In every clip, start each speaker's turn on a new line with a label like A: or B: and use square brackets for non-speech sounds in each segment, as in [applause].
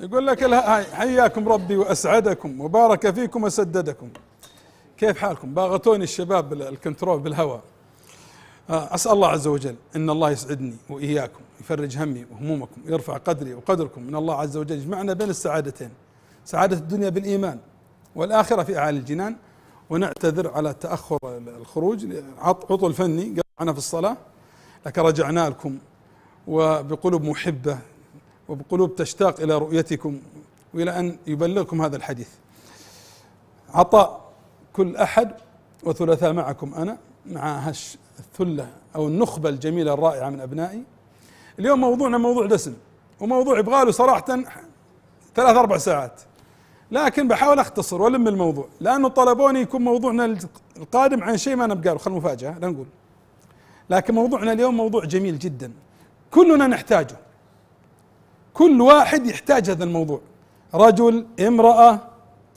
A: يقول لك حياكم ربي وأسعدكم وبارك فيكم وسددكم. كيف حالكم؟ باغتوني الشباب الكنترول بالهواء. آه، أسأل الله عز وجل إن الله يسعدني وإياكم يفرج همي وهمومكم يرفع قدري وقدركم من الله عز وجل. يجمعنا بين السعادتين سعادة الدنيا بالإيمان والآخرة في أعالي الجنان ونعتذر على تأخر الخروج عط- عطل فني قطعنا في الصلاة لكن رجعنا لكم وبقلوب محبة وبقلوب تشتاق إلى رؤيتكم وإلى أن يبلغكم هذا الحديث. عطاء كل أحد وثلاثاء معكم أنا مع هش الثلة أو النخبة الجميلة الرائعة من أبنائي. اليوم موضوعنا موضوع دسم وموضوع يبغى له صراحة ثلاث أربع ساعات. لكن بحاول أختصر وألم الموضوع لأنه طلبوني يكون موضوعنا القادم عن شيء ما نبقى له خل مفاجأة لا نقول. لكن موضوعنا اليوم موضوع جميل جدا كلنا نحتاجه كل واحد يحتاج هذا الموضوع. رجل امرأة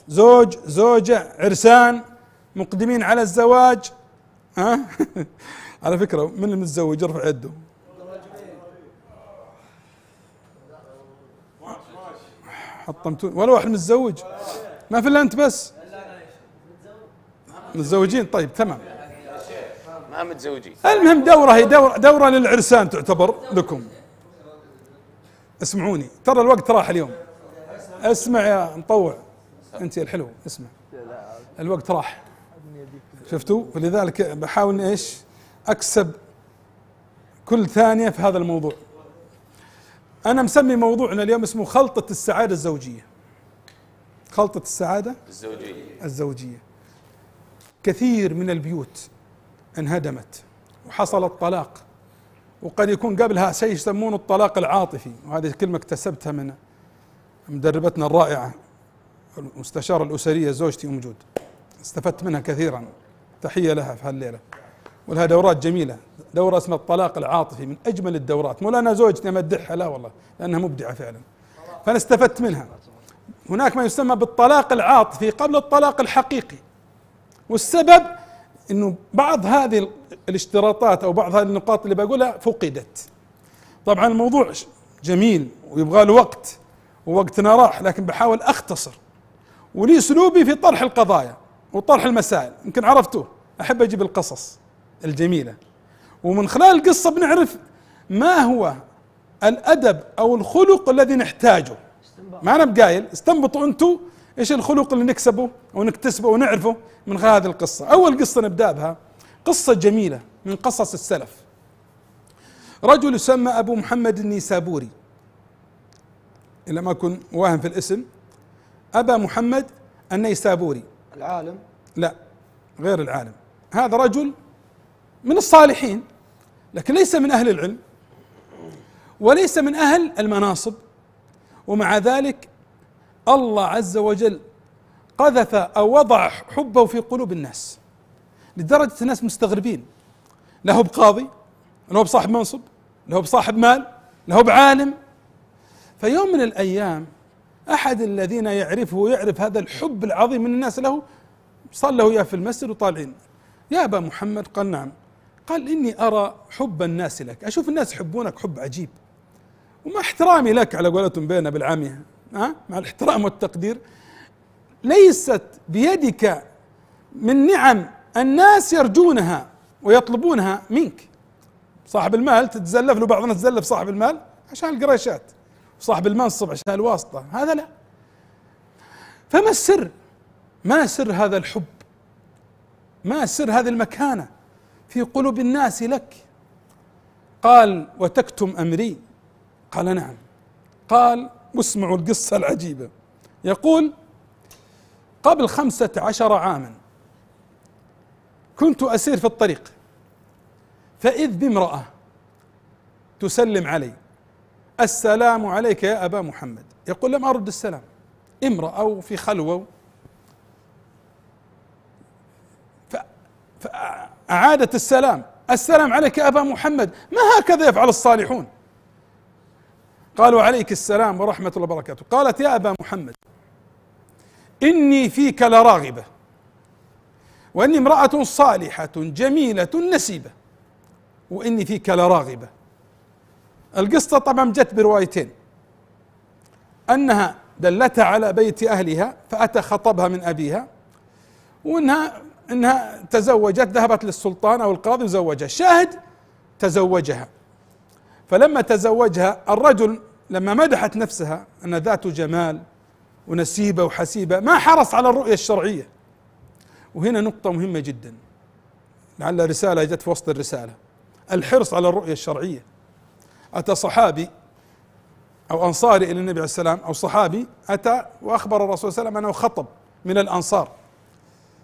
A: زوج زوجة عرسان مقدمين على الزواج. [laughs] ها؟ على فكرة من المتزوج؟ يرفع يده. حطمتون. ولا واحد متزوج. ما في إلا أنت بس. متزوجين؟ طيب تمام.
B: ما متزوجين.
A: المهم دورة هي دورة دورة للعرسان تعتبر لكم. اسمعوني. ترى الوقت راح اليوم. اسمع يا مطوع. انت يا الحلو اسمع. الوقت راح. شفتوا؟ ولذلك بحاول إيش؟ أكسب كل ثانية في هذا الموضوع. أنا مسمي موضوعنا اليوم اسمه خلطة السعادة الزوجية. خلطة السعادة
B: الزوجية.
A: الزوجية. كثير من البيوت انهدمت وحصل الطلاق. وقد يكون قبلها شيء يسمونه الطلاق العاطفي وهذه كلمة اكتسبتها من مدربتنا الرائعة المستشارة الأسرية زوجتي أم جود. استفدت منها كثيرا. تحية لها في هالليلة. ولها دورات جميلة. دورة اسمها الطلاق العاطفي من أجمل الدورات. مو لأنا زوجتي أمدحها لا والله لأنها مبدعة فعلا. فأنا استفدت منها. هناك ما يسمى بالطلاق العاطفي قبل الطلاق الحقيقي. والسبب إنه بعض هذه الاشتراطات أو بعض هذه النقاط اللي بقولها فقدت. طبعا الموضوع جميل ويبغى له وقت ووقتنا راح لكن بحاول أختصر. ولي اسلوبي في طرح القضايا وطرح المسائل يمكن عرفتوه. أحب أجيب القصص الجميلة. ومن خلال القصة بنعرف ما هو الأدب أو الخلق الذي نحتاجه. ما أنا بقايل استنبطوا أنتم إيش الخلق اللي نكسبه ونكتسبه ونعرفه من خلال هذه القصة؟ أول قصة نبدأ بها. قصة جميلة من قصص السلف. رجل يسمى أبو محمد النيسابوري. إلا ما أكون واهم في الاسم. أبا محمد النيسابوري.
C: العالم؟
A: لا غير العالم. هذا رجل من الصالحين لكن ليس من أهل العلم وليس من أهل المناصب. ومع ذلك الله عز وجل قذف أو وضع حبه في قلوب الناس لدرجة الناس مستغربين. لا هو بقاضي لا هو بصاحب منصب لا هو بصاحب مال لا هو بعالم. فيوم من الأيام أحد الذين يعرفه يعرف هذا الحب العظيم من الناس له صلوا وياه في المسجد وطالعين. يا أبا محمد قال نعم. قال إني أرى حب الناس لك أشوف الناس يحبونك حب عجيب. ومع احترامي لك على قولتهم بيننا بالعامية. ها؟ مع الاحترام والتقدير. ليست بيدك من نعم الناس يرجونها ويطلبونها منك. صاحب المال تتزلف له بعضنا تتزلف صاحب المال عشان القريشات صاحب المنصب عشان الواسطة هذا لا. فما السر؟ ما سر هذا الحب؟ ما سر هذه المكانة في قلوب الناس لك؟ قال وتكتم أمري؟ قال نعم. قال واسمعوا القصة العجيبة. يقول قبل خمسة عشر عاما كنت أسير في الطريق فإذ بامرأة تسلم علي. السلام عليك يا أبا محمد. يقول لم أرد السلام. امرأة في خلوة. فأعادت السلام. السلام عليك يا أبا محمد. ما هكذا يفعل الصالحون؟ قالوا عليك السلام ورحمة الله وبركاته. قالت يا أبا محمد إني فيك لراغبة وإني امرأة صالحة جميلة نسيبة وإني فيك لراغبة. القصة طبعا جت بروايتين. أنها دلتها على بيت أهلها فأتى خطبها من أبيها وإنها إنها تزوجت ذهبت للسلطان أو القاضي وزوجها. الشاهد تزوجها. فلما تزوجها الرجل لما مدحت نفسها أن ذات جمال ونسيبة وحسيبة ما حرص على الرؤية الشرعية. وهنا نقطة مهمة جدا. لعل رسالة جت في وسط الرسالة. الحرص على الرؤية الشرعية. أتى صحابي أو أنصاري إلى النبي عليه السلام أو صحابي أتى وأخبر الرسول صلى الله عليه وسلم أنه خطب من الأنصار.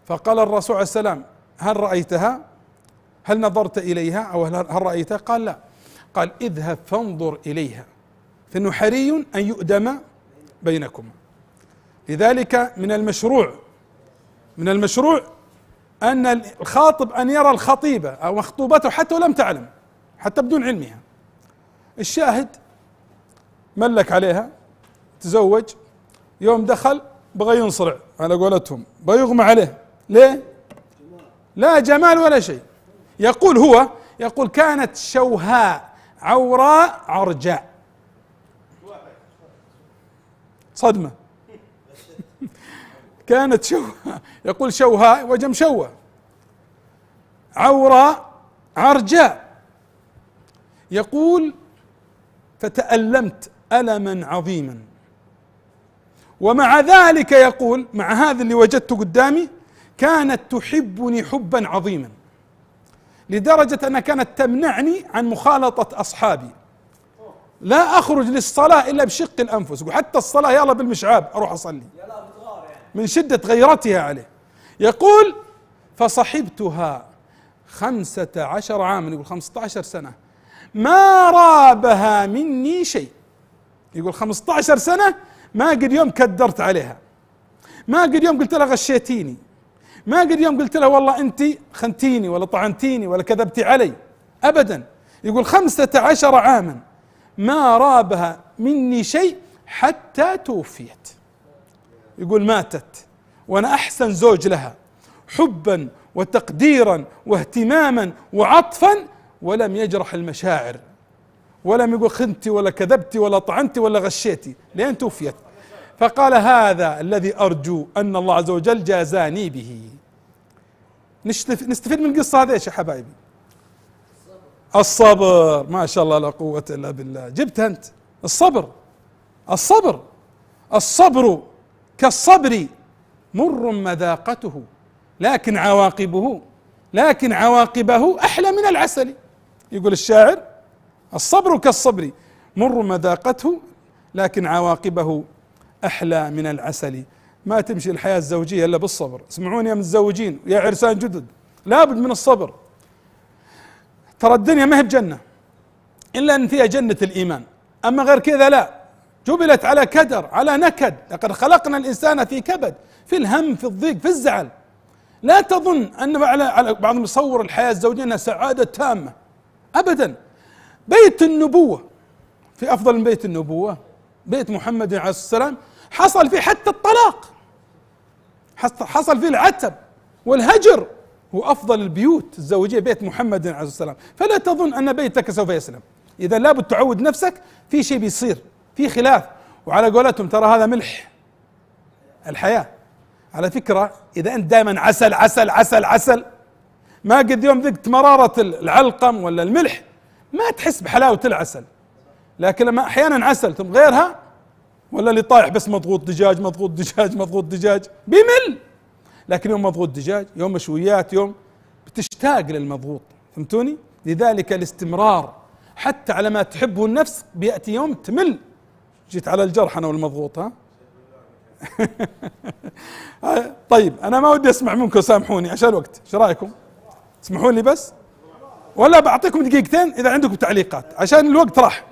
A: فقال الرسول عليه السلام هل رأيتها؟ هل نظرت إليها؟ أو هل رأيتها؟ قال لا. قال اذهب فانظر إليها. فإنه حري أن يؤدم بينكما لذلك من المشروع من المشروع أن الخاطب أن يرى الخطيبة أو مخطوبته حتى ولم تعلم حتى بدون علمها. الشاهد ملك عليها تزوج يوم دخل بغى ينصرع على قولتهم بغى يغمى عليه. ليه؟ لا جمال ولا شيء. يقول هو يقول كانت شوهاء عوراء عرجاء. صدمة. كانت شوهاء يقول شوهاء وجه مشوه عوراء عرجاء. يقول فتألمت ألما عظيما. ومع ذلك يقول مع هذا اللي وجدته قدامي كانت تحبني حبا عظيما. لدرجة أنها كانت تمنعني عن مخالطة أصحابي. لا أخرج للصلاة إلا بشق الأنفس. وحتى الصلاة يلا بالمشعاب أروح أصلي. من شدة غيرتها عليه. يقول فصحبتها خمسة عشر عاما. يقول خمسة عشر سنة. ما رابها مني شيء. يقول خمسة عشر سنة ما قد يوم كدرت عليها. ما قد يوم قلت لها غشيتيني. ما قد يوم قلت له والله أنت خنتيني ولا طعنتيني ولا كذبتي علي. ابدا. يقول خمسة عشر عاما. ما رابها مني شيء حتى توفيت. يقول ماتت وأنا أحسن زوج لها حبا وتقديرا واهتماما وعطفا ولم يجرح المشاعر ولم يقول خنتي ولا كذبتي ولا طعنتي ولا غشيتي لين توفيت. فقال هذا الذي أرجو أن الله عز وجل جازاني به. نستفيد من القصة هذه يا حبايبي. الصبر. ما شاء الله لا قوة إلا بالله. جبت أنت. الصبر. الصبر. الصبر كالصبر. مر مذاقته. لكن عواقبه. لكن عواقبه أحلى من العسل. يقول الشاعر الصبر كالصبر. مر مذاقته. لكن عواقبه أحلى من العسل. ما تمشي الحياة الزوجية إلا بالصبر. اسمعوني يا متزوجين يا عرسان جدد. لابد من الصبر. ترى الدنيا ما هي بجنة إلا أن فيها جنة الإيمان. أما غير كذا لا. جبلت على كدر على نكد. لقد خلقنا الإنسان في كبد في الهم في الضيق في الزعل. لا تظن أن على بعضهم يصور الحياة الزوجية أنها سعادة تامة. ابدا. بيت النبوة. في أفضل من بيت النبوة بيت محمد عليه السلام حصل فيه حتى الطلاق. حصل فيه العتب والهجر. هو افضل البيوت الزوجية بيت محمد عليه السلام فلا تظن أن بيتك سوف يسلم. إذا لابد تعود نفسك في شيء بيصير في خلاف. وعلى قولتهم ترى هذا ملح. الحياة. على فكرة إذا أنت دائما عسل عسل عسل عسل ما قد يوم ذقت مرارة العلقم ولا الملح ما تحس بحلاوة العسل. لكن لما أحيانا عسل ثم غيرها؟ ولا اللي طايح بس مضغوط دجاج مضغوط دجاج مضغوط دجاج؟ بيمل لكن يوم مضغوط دجاج يوم مشويات يوم بتشتاق للمضغوط فهمتوني؟ لذلك الاستمرار حتى على ما تحبه النفس بيأتي يوم تمل. جيت على الجرح أنا والمضغوط ها؟ [laughs] طيب أنا ما ودي أسمع منكم سامحوني. عشان الوقت إيش رأيكم؟ تسمحون لي بس؟ ولا بعطيكم دقيقتين إذا عندكم تعليقات عشان الوقت راح.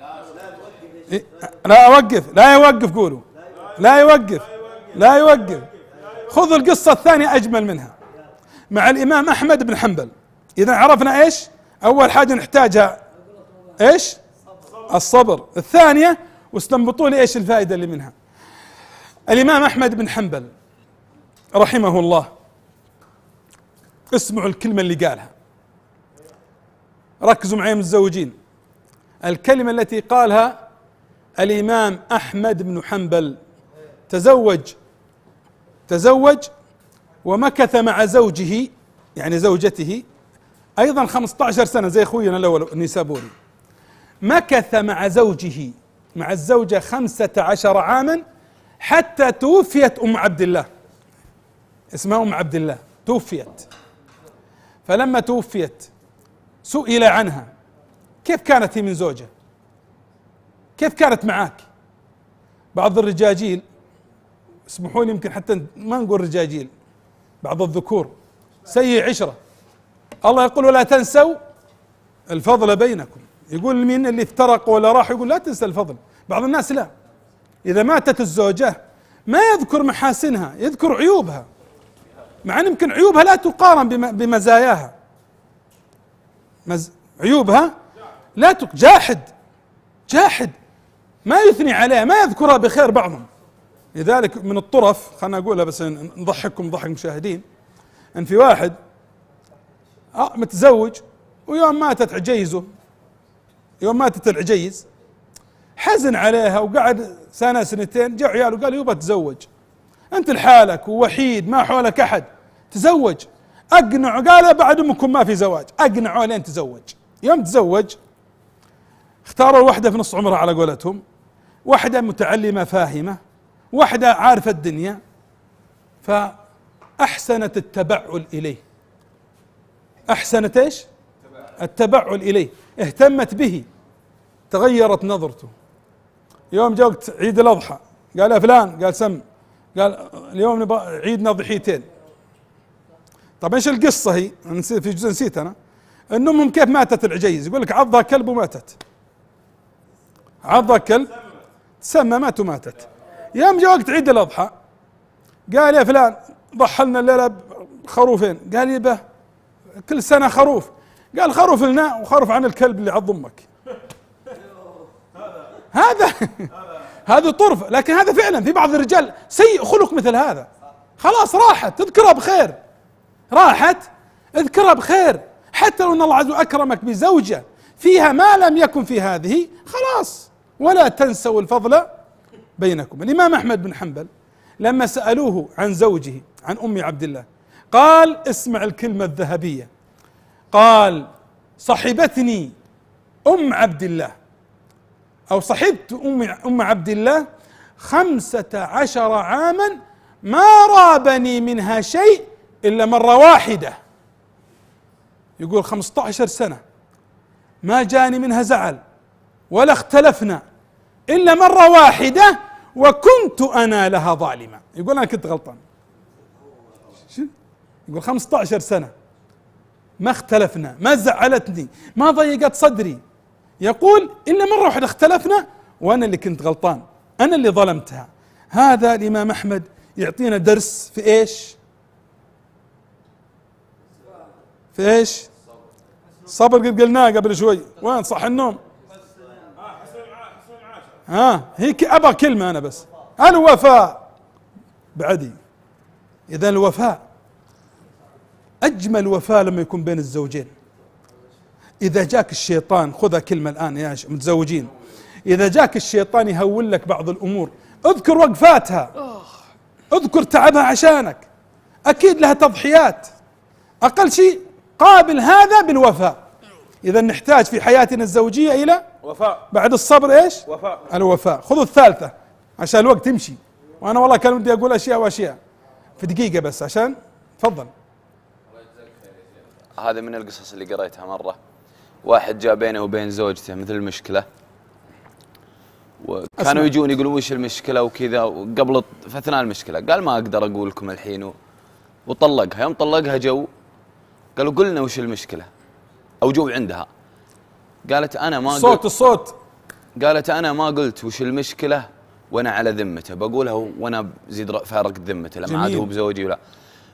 A: لا أوقف لا يوقف قولوا. لا يوقف لا يوقف. خذوا القصة الثانية أجمل منها. مع الإمام أحمد بن حنبل. إذا عرفنا إيش؟ أول حاجة نحتاجها إيش؟ الصبر. الثانية واستنبطوا لي إيش الفائدة اللي منها. الإمام أحمد بن حنبل رحمه الله اسمعوا الكلمة اللي قالها. ركزوا معي متزوجين. الكلمة التي قالها الإمام أحمد بن حنبل. تزوج. تزوج ومكث مع زوجه يعني زوجته أيضا 15 سنة زي أخوينا الأول النيسابوري مكث مع زوجه مع الزوجة خمسة عشر عاما حتى توفيت أم عبد الله. اسمها أم عبد الله. توفيت. فلما توفيت سئل عنها كيف كانت هي من زوجة؟ كيف كانت معاك؟ بعض الرجاجيل اسمحوا لي يمكن حتى ما نقول رجاجيل بعض الذكور. سيء عشرة. الله يقول ولا تنسوا الفضل بينكم. يقول مين اللي افترق ولا راح؟ يقول لا تنسى الفضل. بعض الناس لا. إذا ماتت الزوجة ما يذكر محاسنها يذكر عيوبها. مع أن يمكن عيوبها لا تقارن بمزاياها. مز... عيوبها لا تق... جاحد. جاحد. ما يثني عليها ما يذكرها بخير بعضهم. لذلك من الطرف خلنا اقولها بس نضحككم ضحك المشاهدين إن في واحد آه متزوج ويوم ماتت عجيزه يوم ماتت العجيز حزن عليها وقعد سنة سنتين جاء عياله قال يبا تزوج. أنت لحالك ووحيد ما حولك أحد تزوج. اقنع قال بعد أمكم ما في زواج. أقنعه لين تزوج. يوم تزوج اختاروا واحدة في نص عمرها على قولتهم واحدة متعلمة فاهمة واحدة عارفه الدنيا فأحسنت التبعل إليه. أحسنت إيش؟ التبعل إليه. اهتمت به تغيرت نظرته. يوم جاء وقت عيد الأضحى قال يا فلان قال سم قال اليوم نبغى عيدنا ضحيتين طيب إيش القصة هي؟ في جزء نسيت أنا. ان امهم كيف ماتت العجيز؟ يقول لك عضها كلب وماتت. عضها كلب تسممت وماتت. يوم جاء وقت عيد الأضحى. قال يا فلان ضحى لنا الليلة خروفين قال يبه كل سنة خروف. قال خروف لنا وخروف عن الكلب اللي عض أمك هذا هذا طرف. لكن هذا فعلا في بعض الرجال سيء خلق مثل هذا. خلاص راحت تذكرها بخير. راحت اذكرها بخير. حتى لو أن الله عز وجل أكرمك بزوجة فيها ما لم يكن في هذه خلاص. ولا تنسوا الفضل بينكم. الإمام أحمد بن حنبل لما سألوه عن زوجه عن أم عبد الله قال اسمع الكلمة الذهبية. قال صحبتني أم عبد الله أو صحبت أم أم عبد الله خمسة عشر عاما ما رابني منها شيء إلا مرة واحدة. يقول خمسة عشر سنة ما جاني منها زعل ولا اختلفنا إلا مرة واحدة وكنت أنا لها ظالما يقول أنا كنت غلطان. يقول خمسة عشر سنة. ما اختلفنا ما زعلتني ما ضيقت صدري. يقول إلا مرة واحدة اختلفنا وأنا اللي كنت غلطان. أنا اللي ظلمتها. هذا الإمام أحمد يعطينا درس في إيش؟ في إيش؟ صبر قلناه قبل شوي. وين؟ صح النوم؟ ها هيك أبغى كلمة أنا بس. الوفاء. بعدي. إذا الوفاء أجمل وفاء لما يكون بين الزوجين. إذا جاك الشيطان خذها كلمة الآن يا متزوجين. إذا جاك الشيطان يهول لك بعض الأمور اذكر وقفاتها. اذكر تعبها عشانك. أكيد لها تضحيات. أقل شيء قابل هذا بالوفاء. إذا نحتاج في حياتنا الزوجية إلى
B: وفاء.
A: بعد الصبر إيش؟
B: وفاء.
A: الوفاء. خذوا الثالثة عشان الوقت يمشي. وأنا والله كان ودي أقول أشياء وأشياء. في دقيقة بس عشان تفضل.
B: هذا من القصص اللي قريتها مرة. واحد جاء بينه وبين زوجته مثل المشكلة. وكانوا يجون يقولون وش المشكلة وكذا. وقبل في اثناء المشكلة. قال ما أقدر أقول لكم الحين. وطلقها. يوم طلقها جو قالوا قلنا وش المشكلة. أو جو عندها. قالت أنا ما
A: صوت قلت الصوت.
B: قالت أنا ما قلت وش المشكلة؟ وأنا على ذمته. بقولها وأنا زيد فارق ذمته لما عاد هو بزوجي ولا.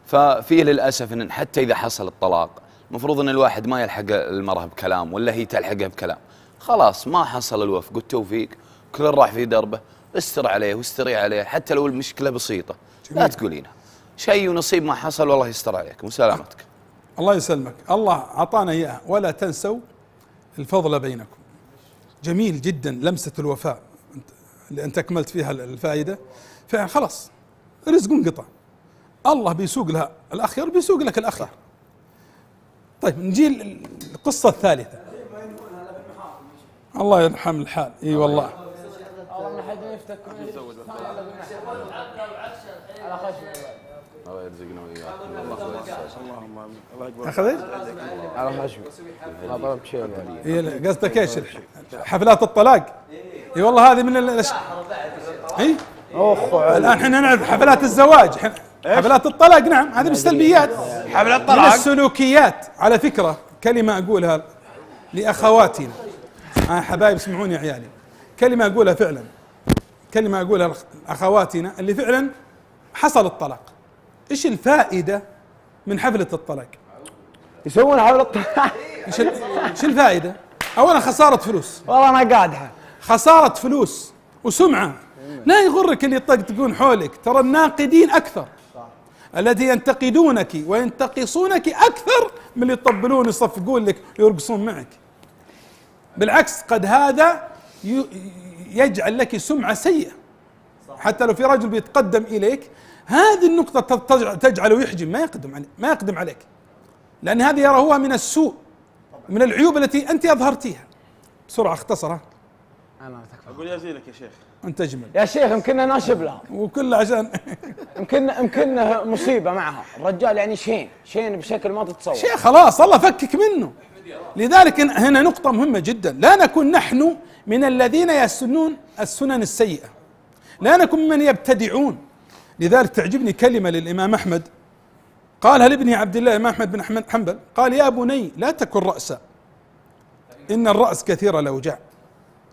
B: ففيه للأسف إن حتى إذا حصل الطلاق المفروض إن الواحد ما يلحق المرأة بكلام ولا هي تلحقه بكلام. خلاص ما حصل الوفق. والتوفيق كل راح في دربه استر عليه واستري عليه. حتى لو المشكلة بسيطة جميل. لا تقولينها. شيء ونصيب ما حصل والله يستر عليك. وسلامتك.
A: الله يسلمك. الله أعطانا إياه ولا تنسوا الفضل بينكم. جميل جدا لمسة الوفاء. اللي أنت أكملت فيها الفائدة. فخلاص رزق انقطع. الله بيسوق لها الأخير بيسوق لك الأخير. طيب نجي القصة الثالثة. الله يرحم الحال. إي والله. الله يرزقنا وياكم اللهم الله اكبر اخذ إيش؟ على ما طلبت شيء. يعني قصدك إيش؟ حفلات الطلاق. إي والله هذه من الاشياء إي؟ اخ الآن إحنا نعرف حفلات الزواج. حفلات الطلاق نعم. هذه من السلبيات. حفلات الطلاق؟ من السلوكيات. على فكرة كلمة أقولها لاخواتنا آه حبايب اسمعوني يا عيالي. كلمة أقولها فعلا. كلمة أقولها لاخواتنا اللي فعلا حصل الطلاق. إيش الفائدة من حفلة الطلاق.
C: يسوون حفلة الطلاق
A: إيش [laughs] الفائده اولا خسارة فلوس.
C: والله أنا قادحه
A: خسارة فلوس وسمعة. لا يغرك اللي يطقطقون حولك. ترى الناقدين أكثر. الذي ينتقدونك وينتقصونك أكثر من اللي يطبلون يصفقون لك ويرقصون معك. بالعكس قد هذا يجعل لك سمعة سيئة. حتى لو في رجل بيتقدم إليك هذه النقطة تجعله يحجم ما يقدم عليك ما يقدم عليك. لأن هذه يرى من السوء من العيوب التي أنت أظهرتيها. بسرعة اختصرها
D: أنا أقول يزيلك يا شيخ.
A: أنت أجمل.
C: يا شيخ يمكننا ناشب لها
A: وكل عشان [laughs]
C: يمكن يمكن مصيبة معها. الرجال يعني شين. شين بشكل ما تتصور.
A: شيخ خلاص الله فكك منه. لذلك هنا نقطة مهمة جدا. لا نكون نحن من الذين يسنون السنن السيئة. لا نكون من يبتدعون. لذلك تعجبني كلمة للإمام أحمد. قالها لابن عبد الله الإمام أحمد بن أحمد حنبل؟ قال يا بني لا تكن رأسا إن الرأس كثير الأوجاع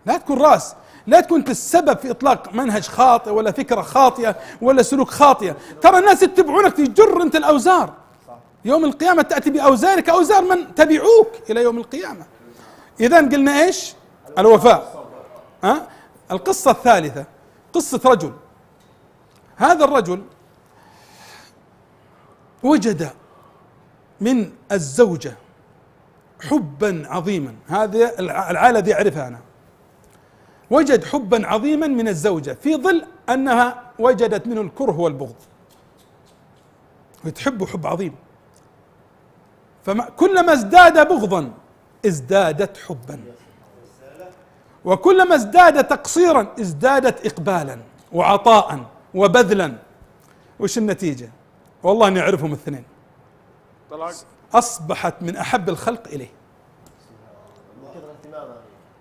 A: لا تكون رأس. لا تكون انت السبب في إطلاق منهج خاطئ ولا فكرة خاطئة ولا سلوك خاطئة. ترى الناس يتبعونك تجر أنت الأوزار. يوم القيامة تأتي بأوزارك. أوزار من تبعوك إلى يوم القيامة. اذا قلنا إيش؟ الوفاء. ها أه؟ القصة الثالثة. قصة رجل. هذا الرجل وجد من الزوجة حبا عظيما. هذا العالة ذي أعرفها أنا. وجد حبا عظيما من الزوجة في ظل أنها وجدت منه الكره والبغض. وتحبه حب عظيم. فكلما ازداد بغضا ازدادت حبا. وكلما ازداد تقصيرا ازدادت اقبالا وعطاء. وبذلا. وش النتيجة؟ والله إني أعرفهم الاثنين. طلاق. أصبحت من أحب الخلق إليه.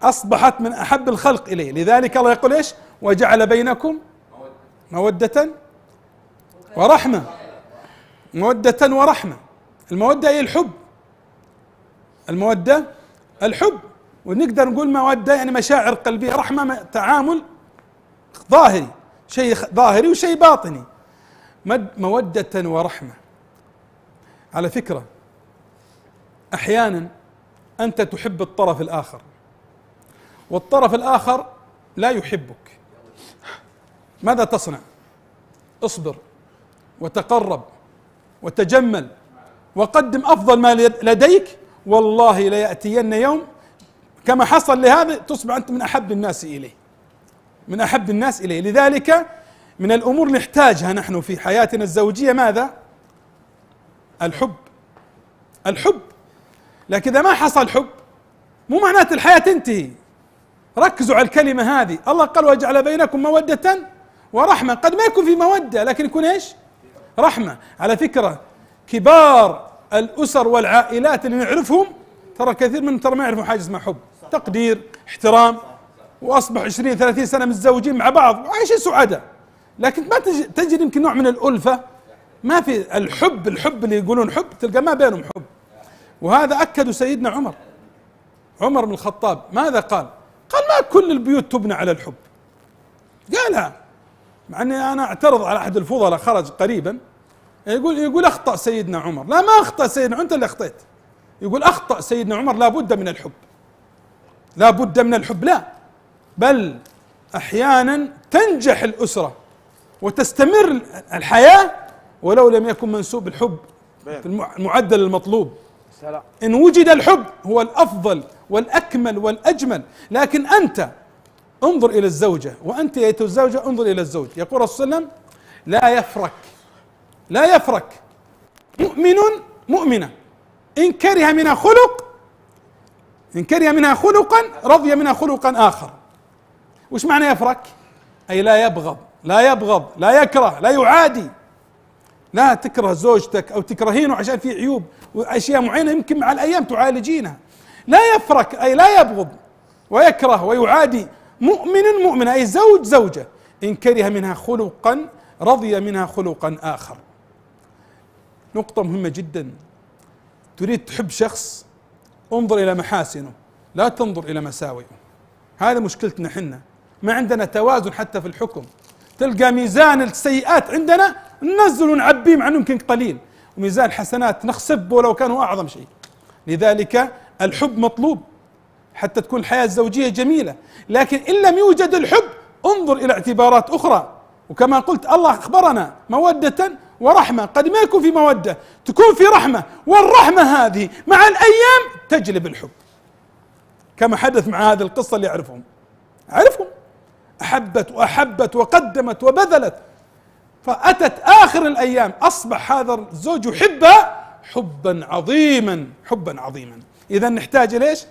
A: أصبحت من أحب الخلق إليه. لذلك الله يقول إيش؟ وجعل بينكم مودة ورحمة. مودة ورحمة. المودة هي الحب. المودة الحب. ونقدر نقول مودة يعني مشاعر قلبية. رحمة تعامل ظاهري. شيء ظاهري وشيء باطني. مودة ورحمة. على فكرة أحيانا أنت تحب الطرف الآخر. والطرف الآخر لا يحبك. ماذا تصنع؟ اصبر وتقرب وتجمل وقدم أفضل ما لديك. والله ليأتين يوم كما حصل لهذا تصبح أنت من أحب الناس إليه. من أحب الناس إليه. لذلك من الأمور نحتاجها نحن في حياتنا الزوجية ماذا؟ الحب. الحب. لكن إذا ما حصل حب مو معناته الحياة تنتهي. ركزوا على الكلمة هذه. الله قال وجعل بينكم مودة ورحمة. قد ما يكون في مودة لكن يكون إيش؟ رحمة. على فكرة كبار الأسر والعائلات اللي نعرفهم ترى كثير منهم ترى ما يعرفون حاجة اسمها حب. تقدير احترام. وأصبح 20 30 سنة متزوجين مع بعض وعايشين سعداء لكن ما تجد يمكن نوع من الألفة ما في الحب الحب اللي يقولون حب تلقى ما بينهم حب. وهذا اكده سيدنا عمر. عمر بن الخطاب ماذا قال؟ قال ما كل البيوت تبنى على الحب. قالها. مع إني أنا أعترض على أحد الفضلاء خرج قريبا. يقول يقول أخطأ سيدنا عمر. لا ما أخطأ سيدنا أنت اللي أخطيت. يقول أخطأ سيدنا عمر لا بد من الحب. لا بد من الحب لا. بل أحيانا تنجح الأسرة وتستمر الحياة ولو لم يكن منسوب الحب في المعدل المطلوب. إن وجد الحب هو الأفضل والأكمل والأجمل. لكن أنت انظر إلى الزوجة وأنت أيتها الزوجة انظر إلى الزوج. يقول الرسول صلى الله عليه وسلم لا يفرك لا يفرك مؤمن مؤمنة. إن كره منها خلق إن كره منها خلقا رضي منها خلقا آخر. وش معنى يفرك؟ أي لا يبغض لا يبغض لا يكره لا يعادي. لا تكره زوجتك أو تكرهينه عشان في عيوب وأشياء معينة يمكن مع الأيام تعالجينها. لا يفرك أي لا يبغض ويكره ويعادي. مؤمن مؤمن أي زوج زوجة إن كره منها خلقا رضي منها خلقا آخر. نقطة مهمة جدا. تريد تحب شخص انظر إلى محاسنه لا تنظر إلى مساوئه. هذا مشكلتنا حنا ما عندنا توازن حتى في الحكم. تلقى ميزان السيئات عندنا ننزل ونعبيه مع انه يمكن قليل. وميزان الحسنات نخسب ولو كانوا أعظم شيء. لذلك الحب مطلوب حتى تكون الحياة الزوجية جميلة. لكن إن لم يوجد الحب انظر إلى اعتبارات أخرى. وكما قلت الله أخبرنا مودة ورحمة. قد ما يكون في مودة تكون في رحمة. والرحمة هذه مع الأيام تجلب الحب. كما حدث مع هذه القصة اللي يعرفهم. اعرفهم أحبت وأحبت وقدمت وبذلت. فأتت آخر الأيام أصبح هذا الزوج يحبها حبا عظيما حبا عظيما. إذا نحتاج ليش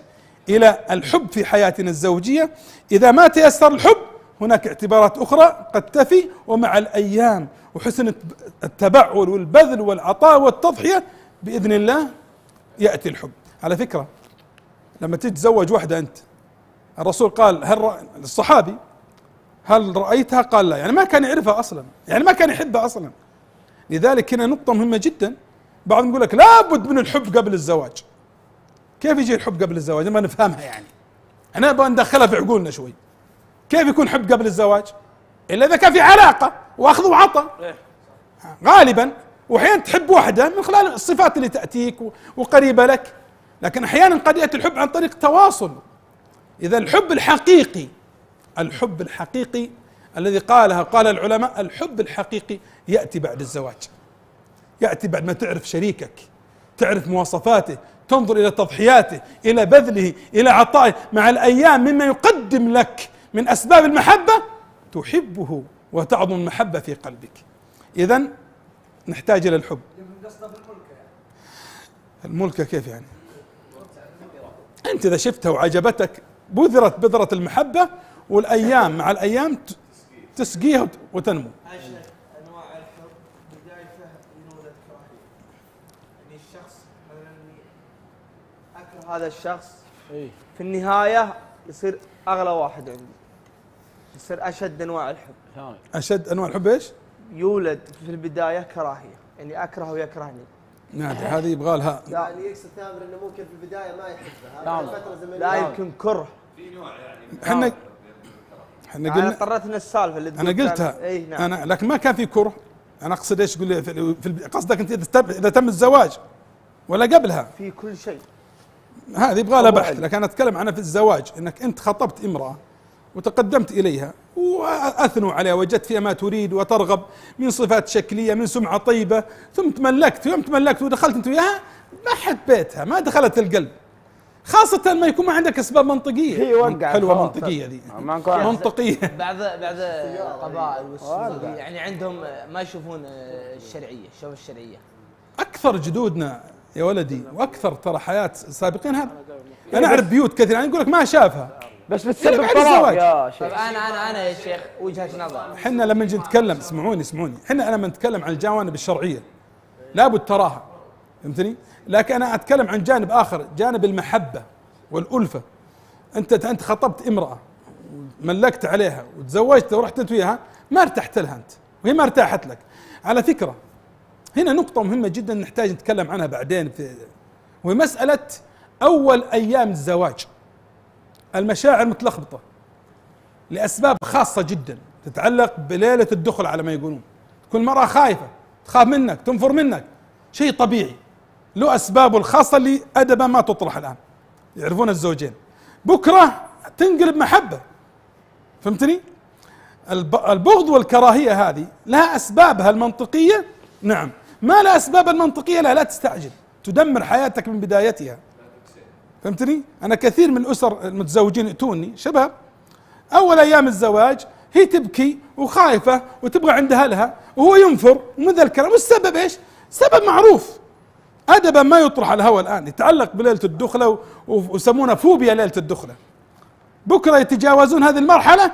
A: إلى الحب في حياتنا الزوجية. إذا ما تيسر الحب هناك اعتبارات أخرى قد تفي ومع الأيام وحسن التبعل والبذل والعطاء والتضحية بإذن الله يأتي الحب. على فكرة لما تتزوج واحدة أنت الرسول قال هل الصحابي هل رأيتها؟ قال لا. يعني ما كان يعرفها أصلا. يعني ما كان يحبها أصلا. لذلك هنا نقطة مهمة جدا. بعضهم يقول لك لابد من الحب قبل الزواج. كيف يجي الحب قبل الزواج؟ ما نفهمها يعني. إحنا نبغى ندخلها في عقولنا شوي. كيف يكون حب قبل الزواج؟ إلا إذا كان في علاقة وأخذ وعطاء غالبا واحيانا تحب واحدة من خلال الصفات اللي تأتيك وقريبة لك. لكن أحيانا قد يأتي الحب عن طريق تواصل. إذا الحب الحقيقي الحب الحقيقي الذي قالها قال العلماء الحب الحقيقي يأتي بعد الزواج. يأتي بعد ما تعرف شريكك تعرف مواصفاته تنظر إلى تضحياته إلى بذله إلى عطائه. مع الأيام مما يقدم لك من أسباب المحبة تحبه وتعظم المحبة في قلبك. اذا نحتاج إلى الحب. الملكه كيف يعني؟ أنت إذا شفتها وعجبتك بذرت بذرة المحبة والأيام مع الأيام تسقيها وتنمو انواع الحب بدايته من الكراهيه
E: يعني الشخص مثلا اكره هذا الشخص إيه. في النهاية يصير أغلى واحد عندي. يصير أشد أنواع الحب.
A: أشد أنواع الحب إيش؟
E: يولد في البداية كراهية. يعني أكرهه ويكرهني
A: نعم هذه يبغى لها.
E: يعني يقصد تامر إنه ممكن في البداية ما يحبها. فترة زمنية. لا يمكن كره. في نوع
A: يعني إحنا
E: إحنا قلنا طرتنا السالفه اللي
A: أنا قلتها. اي نعم. أنا لكن ما كان في كره. أنا أقصد إيش؟ تقول في قصدك أنت إذا تم الزواج ولا قبلها.
E: في كل شيء.
A: هذه يبغى لها بحث. لكن أنا أتكلم عنها في الزواج إنك أنت خطبت امرأة وتقدمت إليها وأثنوا عليها وجدت فيها ما تريد وترغب من صفات شكلية من سمعة طيبة ثم تملكت يوم تملكت ودخلت أنت وياها ما حبيتها ما دخلت القلب. خاصة ما يكون ما عندك أسباب منطقية.
C: هي وقع
A: حلوة منطقية ذي منطقية.
F: بعض بعض القبائل يعني عندهم ما يشوفون الشرعية شوف الشرعية.
A: أكثر جدودنا يا ولدي وأكثر ترى حياة السابقين هذا أنا أعرف بيوت كثير يعني يقول لك ما شافها.
C: بس بتسبب طلاق يا
F: شيخ. أنا أنا أنا يا شيخ وجهة نظر.
A: إحنا لما نجي نتكلم اسمعوني اسمعوني. إحنا لما نتكلم عن الجوانب الشرعية لابد تراها. فهمتني؟ لكن أنا أتكلم عن جانب آخر جانب المحبة والألفة. أنت أنت خطبت امرأة ملكت عليها وتزوجت ورحت أنت وياها ما ارتحت لها أنت وهي ما ارتاحت لك. على فكرة هنا نقطة مهمة جدا نحتاج نتكلم عنها بعدين في وهي مسألة أول أيام الزواج. المشاعر متلخبطة لأسباب خاصة جدا تتعلق بليلة الدخل على ما يقولون. كل مرأة خايفة تخاف منك تنفر منك. شيء طبيعي. له أسبابه الخاصة اللي أدبا ما تطرح الآن. يعرفون الزوجين. بكرة تنقلب محبة. فهمتني؟ البغض والكراهية هذه لها أسبابها المنطقية. نعم. ما لها أسباب المنطقية؟ لا لا تستعجل. تدمر حياتك من بدايتها. فهمتني؟ أنا كثير من الأسر المتزوجين يأتوني. شباب أول أيام الزواج هي تبكي وخايفة وتبغى عند أهلها وهو ينفر. ومن ذا الكلام. والسبب إيش؟ سبب معروف. ادبا ما يطرح على الهوى الآن يتعلق بليلة الدخلة ويسمونها فوبيا ليلة الدخلة. بكرة يتجاوزون هذه المرحلة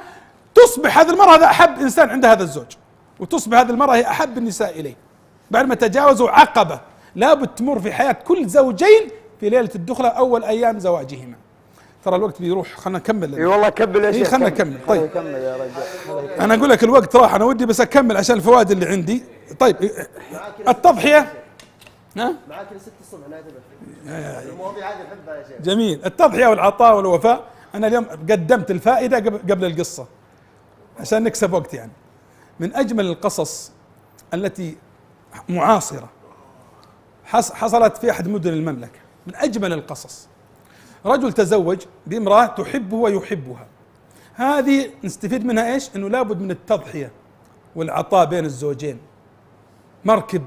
A: تصبح هذه المرأة هذا أحب إنسان عند هذا الزوج وتصبح هذه المرأة هي أحب النساء إليه. بعد ما تجاوزوا عقبة لابد تمر في حياة كل زوجين في ليلة الدخلة أول أيام زواجهما. ترى الوقت بيروح خلينا نكمل.
C: إي والله كمل يا شيخ
A: خلنا
C: كمل.
A: نكمل. طيب.
C: كمل يا رجال
A: أنا أقول لك الوقت راح أنا ودي بس أكمل عشان الفوائد اللي عندي. طيب التضحية. ها؟
G: معاك 6 الصبح لا تبع المواضيع هذه نحبها يا شيخ.
A: جميل. التضحية والعطاء والوفاء. أنا اليوم قدمت الفائدة قبل القصة. عشان نكسب وقت يعني. من أجمل القصص التي معاصرة. حص- حصلت في أحد مدن المملكة. من أجمل القصص. رجل تزوج بامرأة تحبه ويحبها. هذه نستفيد منها إيش؟ إنه لابد من التضحية والعطاء بين الزوجين. مركب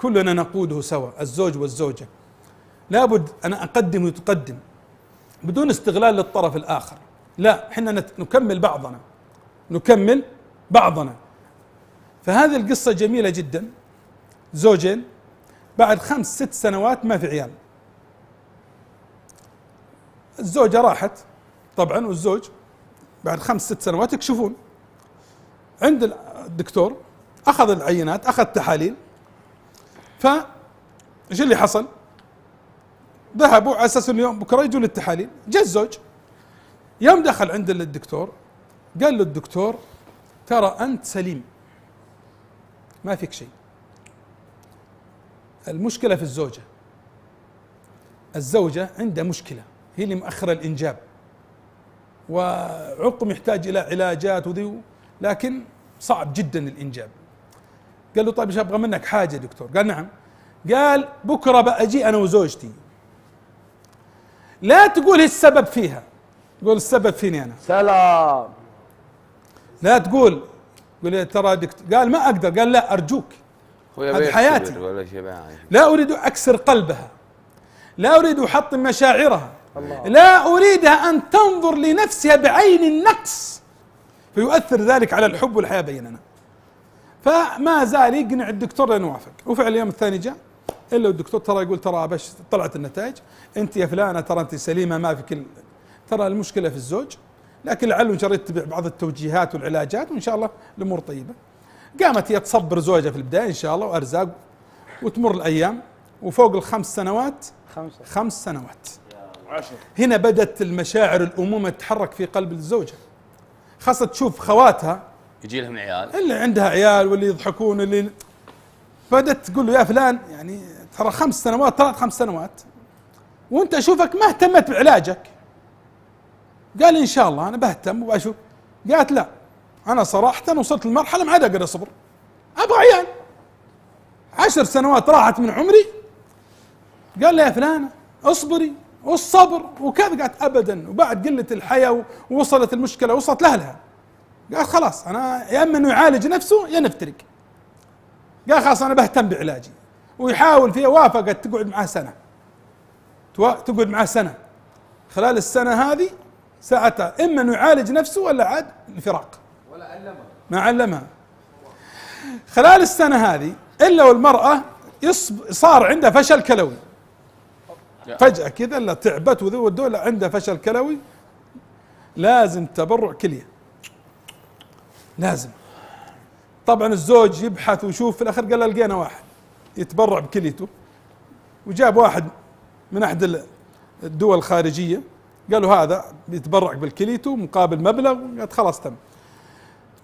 A: كلنا نقوده سوا الزوج والزوجة. لابد أنا أقدم وتقدم بدون استغلال للطرف الآخر. لا إحنا نكمل بعضنا. نكمل بعضنا. فهذه القصة جميلة جدا. زوجين بعد خمس ست سنوات ما في عيال. الزوجة راحت طبعا والزوج بعد خمس ست سنوات يكشفون. عند الدكتور أخذ العينات أخذ تحاليل. ف إيش اللي حصل؟ ذهبوا على أساس إنه يوم بكرة يجون التحاليل. جاء الزوج. يوم دخل عند الدكتور قال له الدكتور ترى أنت سليم. ما فيك شيء. المشكلة في الزوجة. الزوجة عندها مشكلة. هي اللي مؤخره الإنجاب. وعقم يحتاج إلى علاجات وذي لكن صعب جدا الإنجاب. قال له طيب إيش أبغى منك حاجة دكتور. قال نعم. قال بكرة بأجي أنا وزوجتي. لا تقول السبب فيها. قول السبب فيني أنا.
C: سلام.
A: لا تقول. قول يا ترى دكتور قال ما أقدر. قال لا
B: أرجوك.
A: هذه حياتي.
B: ولا.
A: لا أريد أكسر قلبها. لا أريد احطم مشاعرها. لا أريدها أن تنظر لنفسها بعين النقص. فيؤثر ذلك على الحب والحياة بيننا. فما زال يقنع الدكتور لأنه وافق وفعلا اليوم الثاني جاء إلا الدكتور ترى يقول ترى بش طلعت النتائج. أنت يا فلانة ترى أنت سليمة ما فيك ال- ترى المشكلة في الزوج. لكن لعله ان شاء الله يتبع بعض التوجيهات والعلاجات وإن شاء الله الأمور طيبة. قامت هي تصبر زوجها في البداية إن شاء الله وأرزاق وتمر الأيام. وفوق الخمس سنوات
C: خمسة.
A: خمس سنوات.
D: عشر
A: هنا بدت المشاعر الأمومة تتحرك في قلب الزوجة. خاصة تشوف خواتها
B: يجي لهم عيال.
A: اللي عندها عيال واللي يضحكون اللي بدت تقول له يا فلان يعني ترى خمس سنوات طلعت خمس سنوات. وأنت أشوفك ما اهتمت بعلاجك. قال إن شاء الله أنا بهتم وبشوف. قالت لا أنا صراحة وصلت لمرحلة ما عاد أقدر أصبر. أبغى عيال. عشر سنوات راحت من عمري. قال لي يا فلانة اصبري والصبر. وكذا قالت ابدا. وبعد قلة الحياة ووصلت المشكلة وصلت لأهلها. قال خلاص أنا يا إما إنه يعالج نفسه يا نفترق. قال خلاص أنا بهتم بعلاجي. ويحاول فيها وافقت تقعد معاه سنة. تقعد معاه سنة. خلال السنة هذه ساعتها إما إنه يعالج نفسه ولا عاد الفراق ولا علمها ما علمها خلال السنة هذه إلا والمرأة يصب صار عندها فشل كلوي. فجأة كذا لا تعبت وذو والدول عندها فشل كلوي. لازم تبرع كلية. لازم. طبعا الزوج يبحث ويشوف في الاخير قال لقينا واحد. يتبرع بكليته. وجاب واحد من أحد ال- الدول الخارجية. قالوا هذا بيتبرع بالكليته مقابل مبلغ قالت خلاص تم.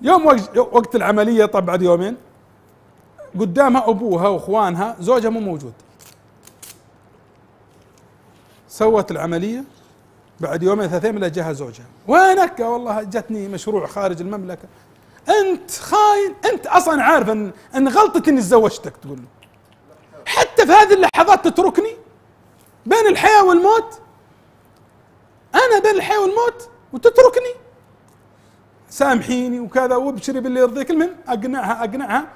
A: يوم وق- وقت العملية طبعا بعد يومين قدامها أبوها وأخوانها زوجها مو موجود. سوت العملية. بعد يومين ثلاثين من جاها زوجها. وينك والله؟ جتني مشروع خارج المملكة. أنت خاين أنت أصلا عارف ان أن غلطتي إني تزوجتك تقول. له حتى في هذه اللحظات تتركني؟ بين الحياة والموت؟ أنا بين الحياة والموت وتتركني؟ سامحيني وكذا وأبشري باللي يرضيك. المهم أقنعها أقنعها.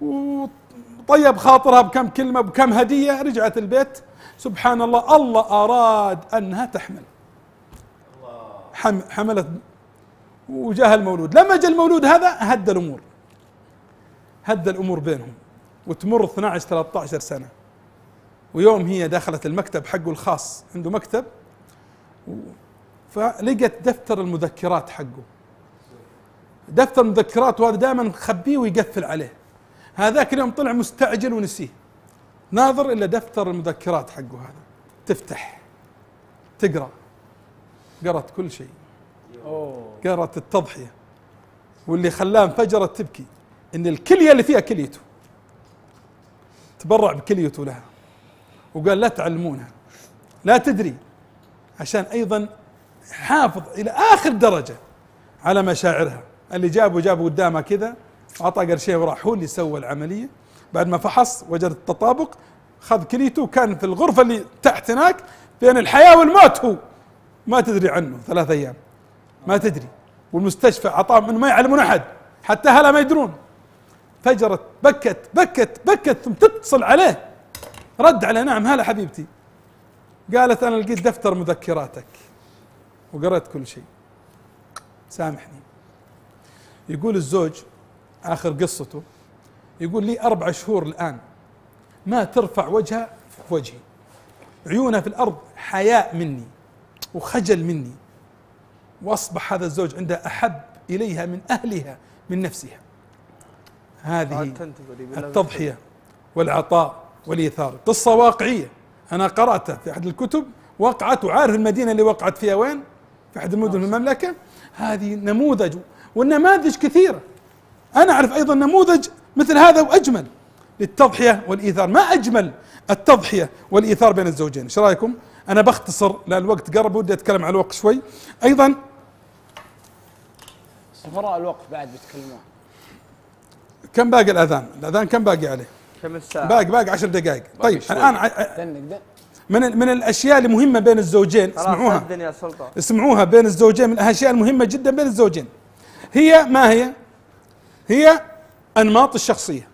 A: وطيب خاطرها بكم كلمة بكم هدية. رجعت البيت. سبحان الله الله أراد أنها تحمل. حم حملت وجاه المولود. لما جاء المولود هذا هدى الأمور. هدى الأمور بينهم. وتمر 12 13 سنة. ويوم هي دخلت المكتب حقه الخاص عنده مكتب. فلقت دفتر المذكرات حقه. دفتر المذكرات وهذا دائما مخبيه ويقفل عليه. هذاك اليوم طلع مستعجل ونسيه. ناظر الا دفتر المذكرات حقه هذا. تفتح. تقرأ. قرأت كل شيء. قرأت التضحية واللي خلاه انفجرت تبكي إن الكلية اللي فيها كليته تبرع بكليته لها. وقال لا تعلمونها لا تدري. عشان أيضا حافظ إلى آخر درجة على مشاعرها. اللي جابه جابه قدامها كذا اعطى قرشين وراح هو اللي سوى العملية. بعد ما فحص وجد التطابق خذ كليته كان في الغرفة اللي تحت هناك بين الحياة والموت هو. ما تدري عنه ثلاث أيام. ما تدري. والمستشفى اعطاهم إنه ما يعلمون أحد. حتى أهلها ما يدرون. فجرت بكت بكت بكت ثم تتصل عليه. رد على نعم هلا حبيبتي. قالت أنا لقيت دفتر مذكراتك. وقرأت كل شيء. سامحني. يقول الزوج آخر قصته يقول لي أربع شهور الآن ما ترفع وجهها في وجهي. عيونها في الأرض حياء مني وخجل مني. وأصبح هذا الزوج عندها أحب إليها من أهلها من نفسها. هذه التضحية والعطاء والإيثار. قصة واقعية. أنا قرأتها في أحد الكتب وقعت وعارف المدينة اللي وقعت فيها وين؟ في أحد المدن في المملكة. هذه نموذج والنماذج كثيرة. أنا أعرف أيضا نموذج مثل هذا وأجمل. للتضحية والإيثار. ما أجمل التضحية والإيثار بين الزوجين؟ إيش رأيكم؟ أنا بختصر لأن الوقت قرب ودي أتكلم عن الوقت شوي. أيضا
C: سفراء الوقت بعد بيتكلمون
A: كم باقي الأذان؟ الأذان كم باقي عليه؟
E: كم الساعة؟
A: باقي باقي عشر دقائق. طيب
B: شوي.
A: الآن ع- من ال- من الأشياء المهمة بين الزوجين اسمعوها.
E: يا سلطان
A: اسمعوها بين الزوجين من الأشياء المهمة جدا بين الزوجين. هي ما هي؟ هي أنماط الشخصية.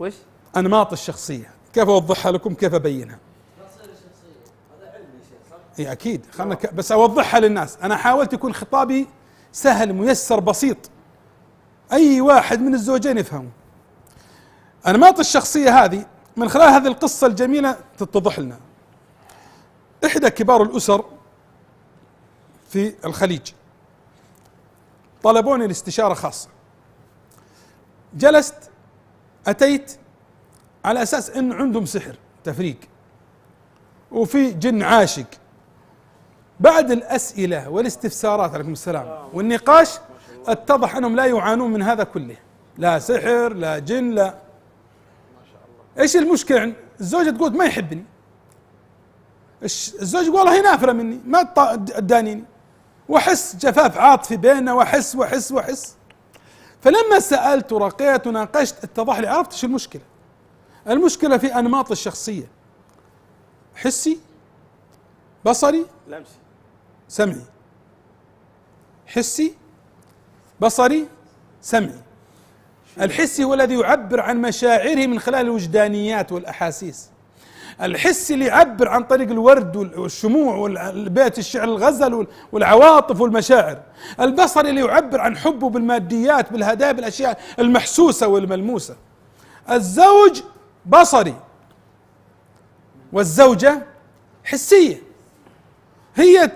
E: وش؟
A: أنماط الشخصية. كيف أوضحها لكم؟ كيف أبينها؟ اي أكيد. خلنا ك... بس أوضحها للناس. أنا حاولت يكون خطابي سهل ميسر بسيط. أي واحد من الزوجين يفهمه. انماط الشخصية هذه. من خلال هذه القصة الجميلة تتضح لنا. إحدى كبار الأسر في الخليج. طلبوني الاستشاره خاصة. جلست أتيت على أساس انه عندهم سحر تفريق. وفي جن عاشق. بعد الأسئلة والاستفسارات عليكم السلام والنقاش اتضح أنهم لا يعانون من هذا كله. لا سحر لا جن لا. إيش المشكلة؟ عند- الزوجه تقول ما يحبني. الزوج يقول والله هي نافره مني ما تدانيني وأحس جفاف عاطفي بيننا وأحس وأحس وأحس. فلما سألت ورقيت وناقشت اتضح لي عرفت إيش المشكلة؟ المشكلة في أنماط الشخصية. حسي بصري
D: لمسي.
A: سمعي. حسي بصري سمعي. الحسي هو الذي يعبر عن مشاعره من خلال الوجدانيات والأحاسيس. الحسي اللي يعبر عن طريق الورد وال- والشموع والبيت الشعر الغزل وال- والعواطف والمشاعر. البصري اللي يعبر عن حبه بالماديات بالهدايا بالأشياء المحسوسة والملموسة. الزوج بصري. والزوجة حسية. هي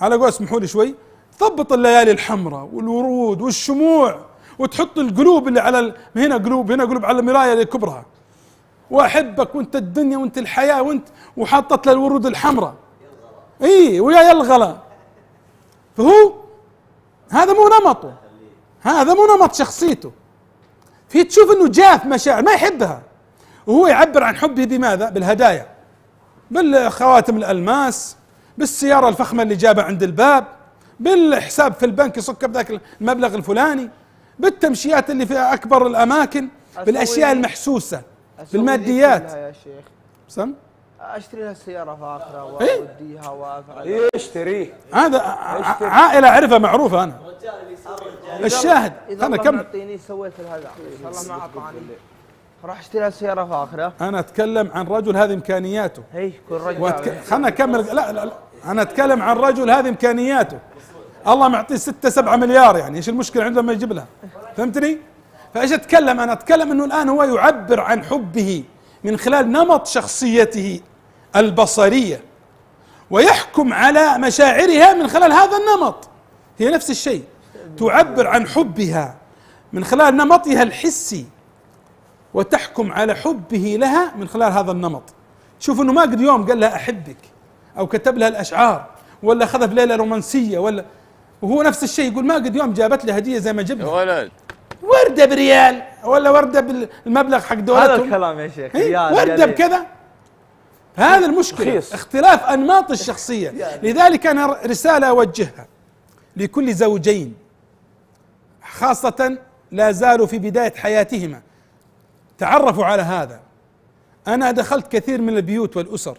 A: على قول اسمحوا لي شوي تضبط الليالي الحمراء والورود والشموع وتحط القلوب اللي على ال... هنا قلوب هنا قلوب على المرايه اللي كبرها. وأحبك وأنت الدنيا وأنت الحياة وانت وحطت له الورود الحمراء. إي ويا يلغلا فهو هذا مو نمطه. هذا مو نمط شخصيته. في تشوف إنه جاف مشاعر ما يحبها. وهو يعبر عن حبه بماذا؟ بالهدايا. بالخواتم الألماس. بالسيارة الفخمة اللي جابها عند الباب بالحساب في البنك يصك بذاك المبلغ الفلاني بالتمشيات اللي في أكبر الأماكن بالأشياء
E: أسوي-
A: المحسوسة
E: أسوي
A: بالماديات.
E: يا شيخ.
A: سم؟
E: أشتري لها سياره فاخره
A: إيه؟
E: وأوديها وأفعل.
C: يشتريه
A: هذا ع- عائلة أعرفها معروفة أنا. الشاهد.
E: إذا
A: أنا
E: الله
A: كم
E: معطيني سويت هذا الله ما اعطاني راح أشتري لها سياره فاخره
A: أنا أتكلم عن رجل هذه إمكانياته.
E: هي كل رجال
A: وأتك... خلنا اكمل لا, لا, لا. أنا أتكلم عن رجل هذه إمكانياته. الله معطيه ستة سبعة مليار يعني إيش المشكلة عنده ما يجيب لها؟ فهمتني؟ فإيش أتكلم؟ أنا أتكلم إنه الآن هو يعبر عن حبه من خلال نمط شخصيته البصرية ويحكم على مشاعرها من خلال هذا النمط. هي نفس الشيء. تعبر عن حبها من خلال نمطها الحسي وتحكم على حبه لها من خلال هذا النمط. شوف إنه ما قد يوم قال لها أحبك. أو كتب لها الأشعار ولا اخذها في ليلة رومانسية ولا وهو نفس الشيء يقول ما قد يوم جابت لي هدية زي ما جبنا.
B: ولد.
A: وردة بريال ولا وردة بالمبلغ حق
E: هذا
A: دولتهم
E: الكلام يا شيخ
A: إيه؟
E: ريال
A: وردة
E: ريالين.
A: بكذا؟ هذا المشكلة.
C: رخيص.
A: اختلاف أنماط الشخصية. [laughs] لذلك أنا رسالة أوجهها لكل زوجين خاصة لا زالوا في بداية حياتهما. تعرفوا على هذا. أنا دخلت كثير من البيوت والأسر.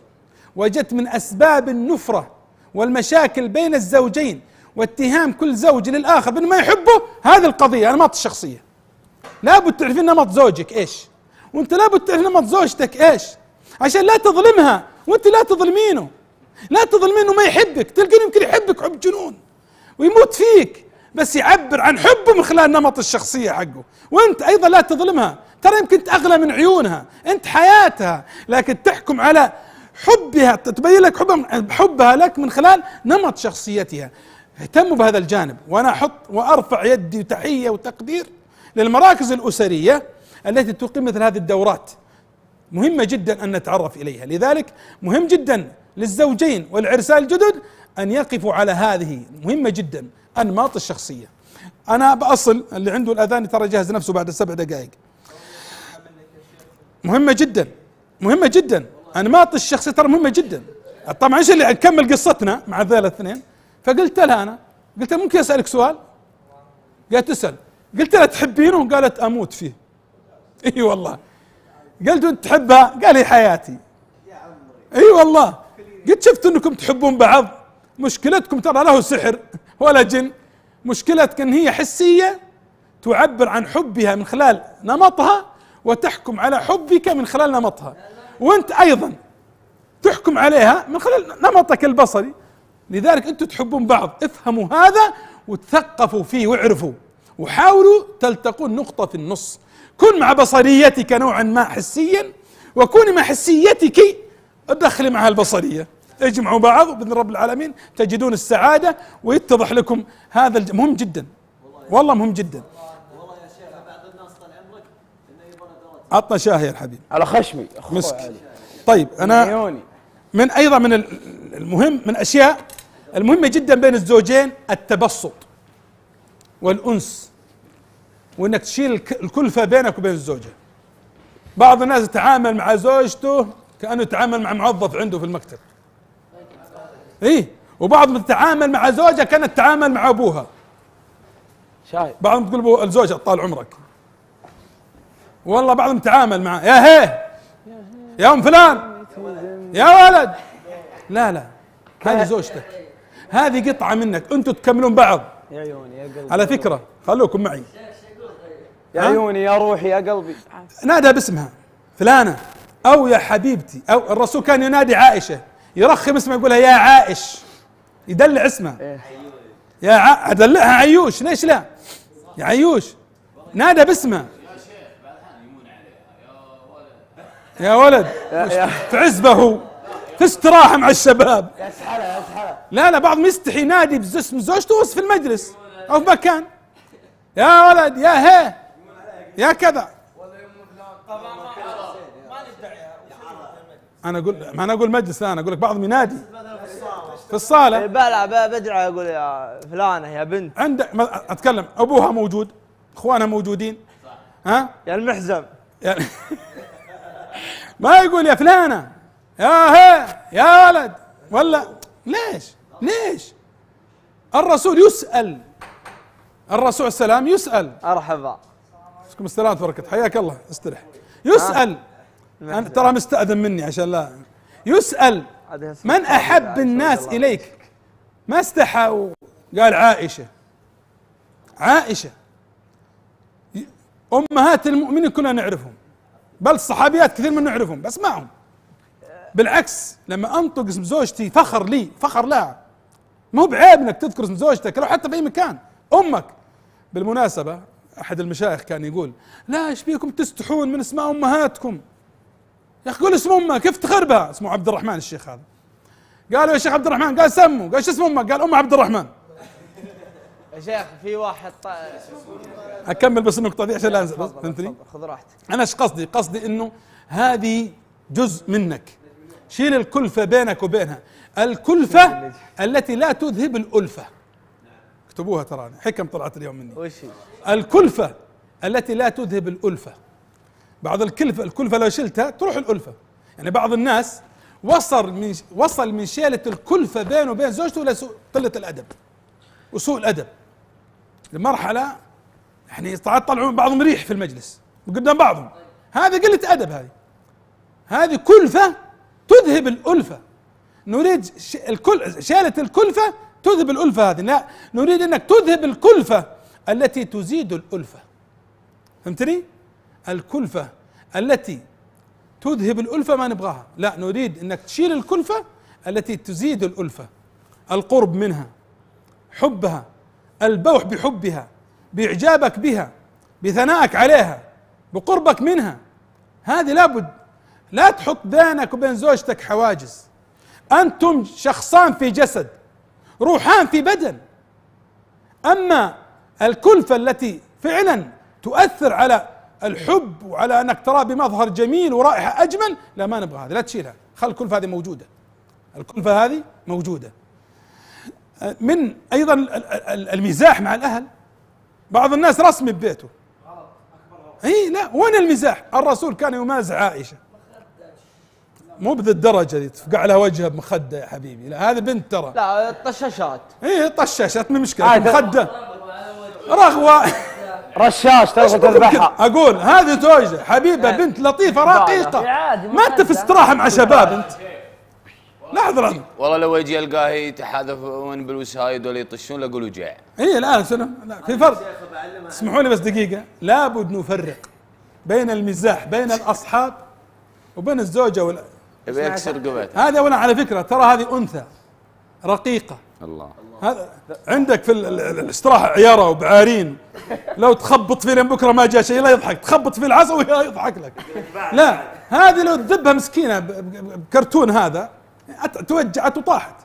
A: وجدت من أسباب النفرة والمشاكل بين الزوجين واتهام كل زوج للآخر بأنه ما يحبه هذه القضية انماط الشخصية. لابد تعرفين نمط زوجك إيش؟ وأنت لابد تعرف نمط زوجتك إيش؟ عشان لا تظلمها وأنت لا تظلمينه. لا تظلمينه ما يحبك تلقين يمكن يحبك حب جنون ويموت فيك بس يعبر عن حبه من خلال نمط الشخصية حقه. وأنت أيضا لا تظلمها ترى يمكن أغلى من عيونها أنت حياتها لكن تحكم على حبها تبين لك حبها لك من خلال نمط شخصيتها. اهتموا بهذا الجانب. وأنا أحط وأرفع يدي تحية وتقدير للمراكز الأسرية التي تقيم مثل هذه الدورات. مهمة جدا أن نتعرف إليها. لذلك مهم جدا للزوجين والعرسان الجدد أن يقفوا على هذه. مهمة جدا أنماط الشخصية. أنا بأصل اللي عنده الأذان ترى جهز نفسه بعد سبع دقائق. مهمة جدا. مهمة جدا. انماط الشخصية ترى مهمة جدا. طبعا إيش اللي نكمل قصتنا مع ذيل الاثنين؟ فقلت لها أنا قلت لها ممكن أسألك سؤال؟ قالت اسال قلت لها تحبينه؟ قالت أموت فيه. [laughs] إي والله. قلت أنت تحبها؟ قال هي حياتي. إي والله. قد شفت أنكم تحبون بعض. مشكلتكم ترى له سحر ولا جن. مشكلتك إن هي حسية تعبر عن حبها من خلال نمطها وتحكم على حبك من خلال نمطها. وانت أيضا تحكم عليها من خلال نمطك البصري. لذلك أنتم تحبون بعض افهموا هذا وتثقفوا فيه واعرفوا وحاولوا تلتقون نقطة في النص. كن مع بصريتك نوعا ما حسيا وكوني مع حسيتك ادخلي معها البصرية. اجمعوا بعض بإذن رب العالمين تجدون السعادة ويتضح لكم هذا مهم جدا والله مهم جدا
G: والله يا شيخ بعض الناس طال عمرك انه يبغى دورة
A: عطنا شاهي يا الحبيب.
C: على خشمي.
A: مسك.
C: علي.
A: طيب
C: أنا
A: من أيضا من ال- المهم من الاشياء المهمة جدا بين الزوجين التبسط والأنس وإنك تشيل الك- الكلفة بينك وبين الزوجة. بعض الناس يتعامل مع زوجته كأنه يتعامل مع موظف عنده في المكتب. إيه؟ وبعضهم يتعامل مع زوجها كانت تتعامل مع أبوها.
C: شايف
A: بعضهم تقول الزوجه طال عمرك. والله بعضهم تعامل مع يا هي! يا أم فلان! يا ولد! لا لا. هذه زوجتك. هذه قطعة منك. أنتم تكملون بعض.
C: يا عيوني يا قلبي.
A: على فكرة خلوكم معي.
C: يا؟ عيوني يا روحي يا قلبي.
A: نادى باسمها. فلانة. أو يا حبيبتي. أو الرسول كان ينادي عائشة. يرخم اسمها يقولها يا عائش. يدلع اسمها.
C: إيه.
A: يا ع... أدلعها عيوش. ليش لا؟ يا عيوش. نادى باسمها. يا ولد في عزبه في استراحه مع الشباب.
C: يسحلها يسحلها
A: لا لا بعضهم يستحي ينادي باسم زوجته في المجلس أو في مكان. يا ولد يا هي يا كذا. أنا أقول ما أنا أقول مجلس لا أنا أقول لك بعضهم ينادي في الصالة.
E: بلع ب- بدعي أقول يا فلانة يا بنت.
A: عندك أتكلم أبوها موجود إخوانها موجودين. ها؟
E: يا المحزم. [laughs]
A: ما يقول يا فلانة يا هي يا ولد. ولا ليش؟ ليش؟ الرسول يسأل. الرسول السلام يسأل.
E: مرحبا
A: عليكم السلام تبارك حياك الله. استرح. يسأل. أنا ترى مستأذن مني عشان لا. يسأل. من أحب الناس إليك؟ ما استحى. وقال عائشة. عائشة. أمهات المؤمنين كلنا نعرفهم. بل الصحابيات كثير من نعرفهم بس معهم. بالعكس لما أنطق اسم زوجتي فخر لي فخر لها. مو بعيب إنك تذكر اسم زوجتك لو حتى في أي مكان. أمك. بالمناسبة أحد المشايخ كان يقول لا إيش بيكم تستحون من أسماء أمهاتكم؟ يا أخي قول اسم أمك كيف افتخر بها اسمه عبد الرحمن الشيخ هذا. قالوا يا شيخ عبد الرحمن قال سموا قال شو اسم أمك؟ قال أم عبد الرحمن.
E: يا شيخ في واحد ط...
A: أكمل بس النقطة دي عشان لا أنسى بس فهمتني؟
E: خذ راحتك.
A: أنا إيش قصدي؟ قصدي إنه هذه جزء منك. شيل الكلفة بينك وبينها. الكلفة التي لا تذهب الألفة. اكتبوها ترى حكم طلعت اليوم مني.
E: وش هي؟
A: الكلفة التي لا تذهب الألفة. بعض الكلفة الكلفة لو شلتها تروح الألفة. يعني بعض الناس وصل من وصل من شيلة الكلفة بينه وبين زوجته إلى سوء قلة الأدب. وسوء الأدب. لمرحلة يعني طلعوا بعضهم ريح في المجلس قدام بعضهم. هذه قلة أدب هذه. هذه كلفة تذهب الألفة. نريد الكل شيلة الكلفة تذهب الألفة هذه. لا نريد أنك تذهب الكلفة التي تزيد الألفة. فهمتني؟ الكلفة التي تذهب الألفة ما نبغاها. لا نريد أنك تشيل الكلفة التي تزيد الألفة. القرب منها حبها البوح بحبها بإعجابك بها بثنائك عليها بقربك منها. هذه لابد. لا تحط بينك وبين زوجتك حواجز. أنتم شخصان في جسد روحان في بدن. أما الكلفة التي فعلا تؤثر على الحب وعلى أنك تراه بمظهر جميل ورائحة أجمل لا ما نبغى هذه لا تشيلها. خل الكلفة هذه موجودة. الكلفة هذه موجودة. من أيضا ال- ال- المزاح مع الأهل بعض الناس رسمي ببيته اي لا وين المزاح الرسول كان يمازح عائشة مو بذي الدرجة دي تفقع لها وجهها بمخدة يا حبيبي لا هذه بنت ترى
E: لا الطشاشات
A: إيه طشاشات من مشكلة مخدة رغوة
C: رشاش تبغى تذبحها
A: أقول هذه زوجة حبيبة بنت لطيفة رقيقة ما انت في استراحة مع شباب انت لحظة لحظة
B: والله لو يجي القاه يتحاذفون بالوسايد ولا يطشون لاقول وجع
A: اي الان سنة لا في فرق. اسمحوا لي بس دقيقة. لابد نفرق بين المزاح بين الأصحاب وبين الزوجة وال...
B: يبي يكسر قبتها
A: هذه اولا على فكرة ترى هذه أنثى رقيقة.
B: الله.
A: هذا عندك في ال- ال- ال- الاستراحة عيارة وبعارين. لو تخبط فيه لين بكرة ما جاء شيء لا يضحك. تخبط فيه العصا وهي يضحك لك. لا هذه لو تذبها مسكينة ب- ب- بكرتون هذا توجعت وطاحت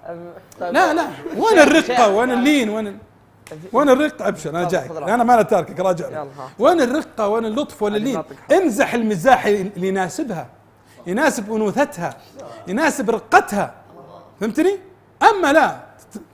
A: لا لا. وين الرقة وين اللين؟ وين وين الرقة أبشر أنا جايك أنا ما أنا تاركك راجع. وين الرقة وين اللطف؟ وين اللين؟ امزح المزاح اللي يناسبها يناسب أنوثتها. يناسب رقتها. فهمتني؟ أما لا.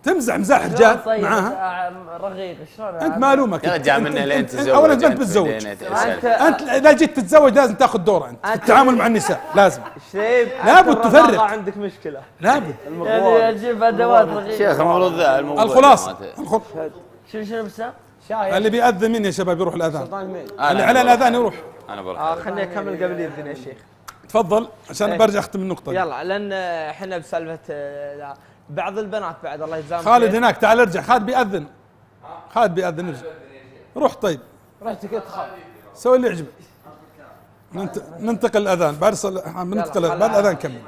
A: تمزح مزاح رجال
F: طيب
A: معاها.
F: رغيق شلون؟
A: أنت معلومك
B: يا رجال
A: أنت-
B: منه
A: أنت-
B: لين
A: أنت-
B: تتزوج.
A: اولا
B: أنت
A: بتتزوج أنت إذا جيت تتزوج لازم تاخذ دورة أنت في التعامل مع النساء [laughs] لازم.
E: شيب
A: لابد تفرق.
E: عندك مشكلة.
A: لابد
F: يعني أجيب أدوات رغيق
B: شيخ المفروض ذا الموضوع
A: الخلاصة.
F: شنو شنو بسام؟
A: اللي بيأذن مين يا شباب؟ يروح
B: الأذان.
A: اللي على. الأذان يروح.
B: أنا بروح.
E: آه خليني أكمل قبل يبدين يا شيخ.
A: تفضل عشان
E: إيه.
A: برجع أختم النقطة. دي.
E: يلا لأن إحنا بسالفة آه، لا. بعض البنات بعد الله يجزاهم
A: خالد. هناك تعال ارجع. خالد بيأذن. خالد بيأذن ارجع. روح طيب.
E: رحت كنت خالد
A: سوي اللي يعجبك. ننت... ننتقل الاذان بعد صل... ننتقل بعد الأذان كمل.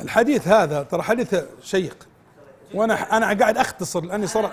A: الحديث هذا ترى حديث شيق. وأنا أنا قاعد أختصر لأني صار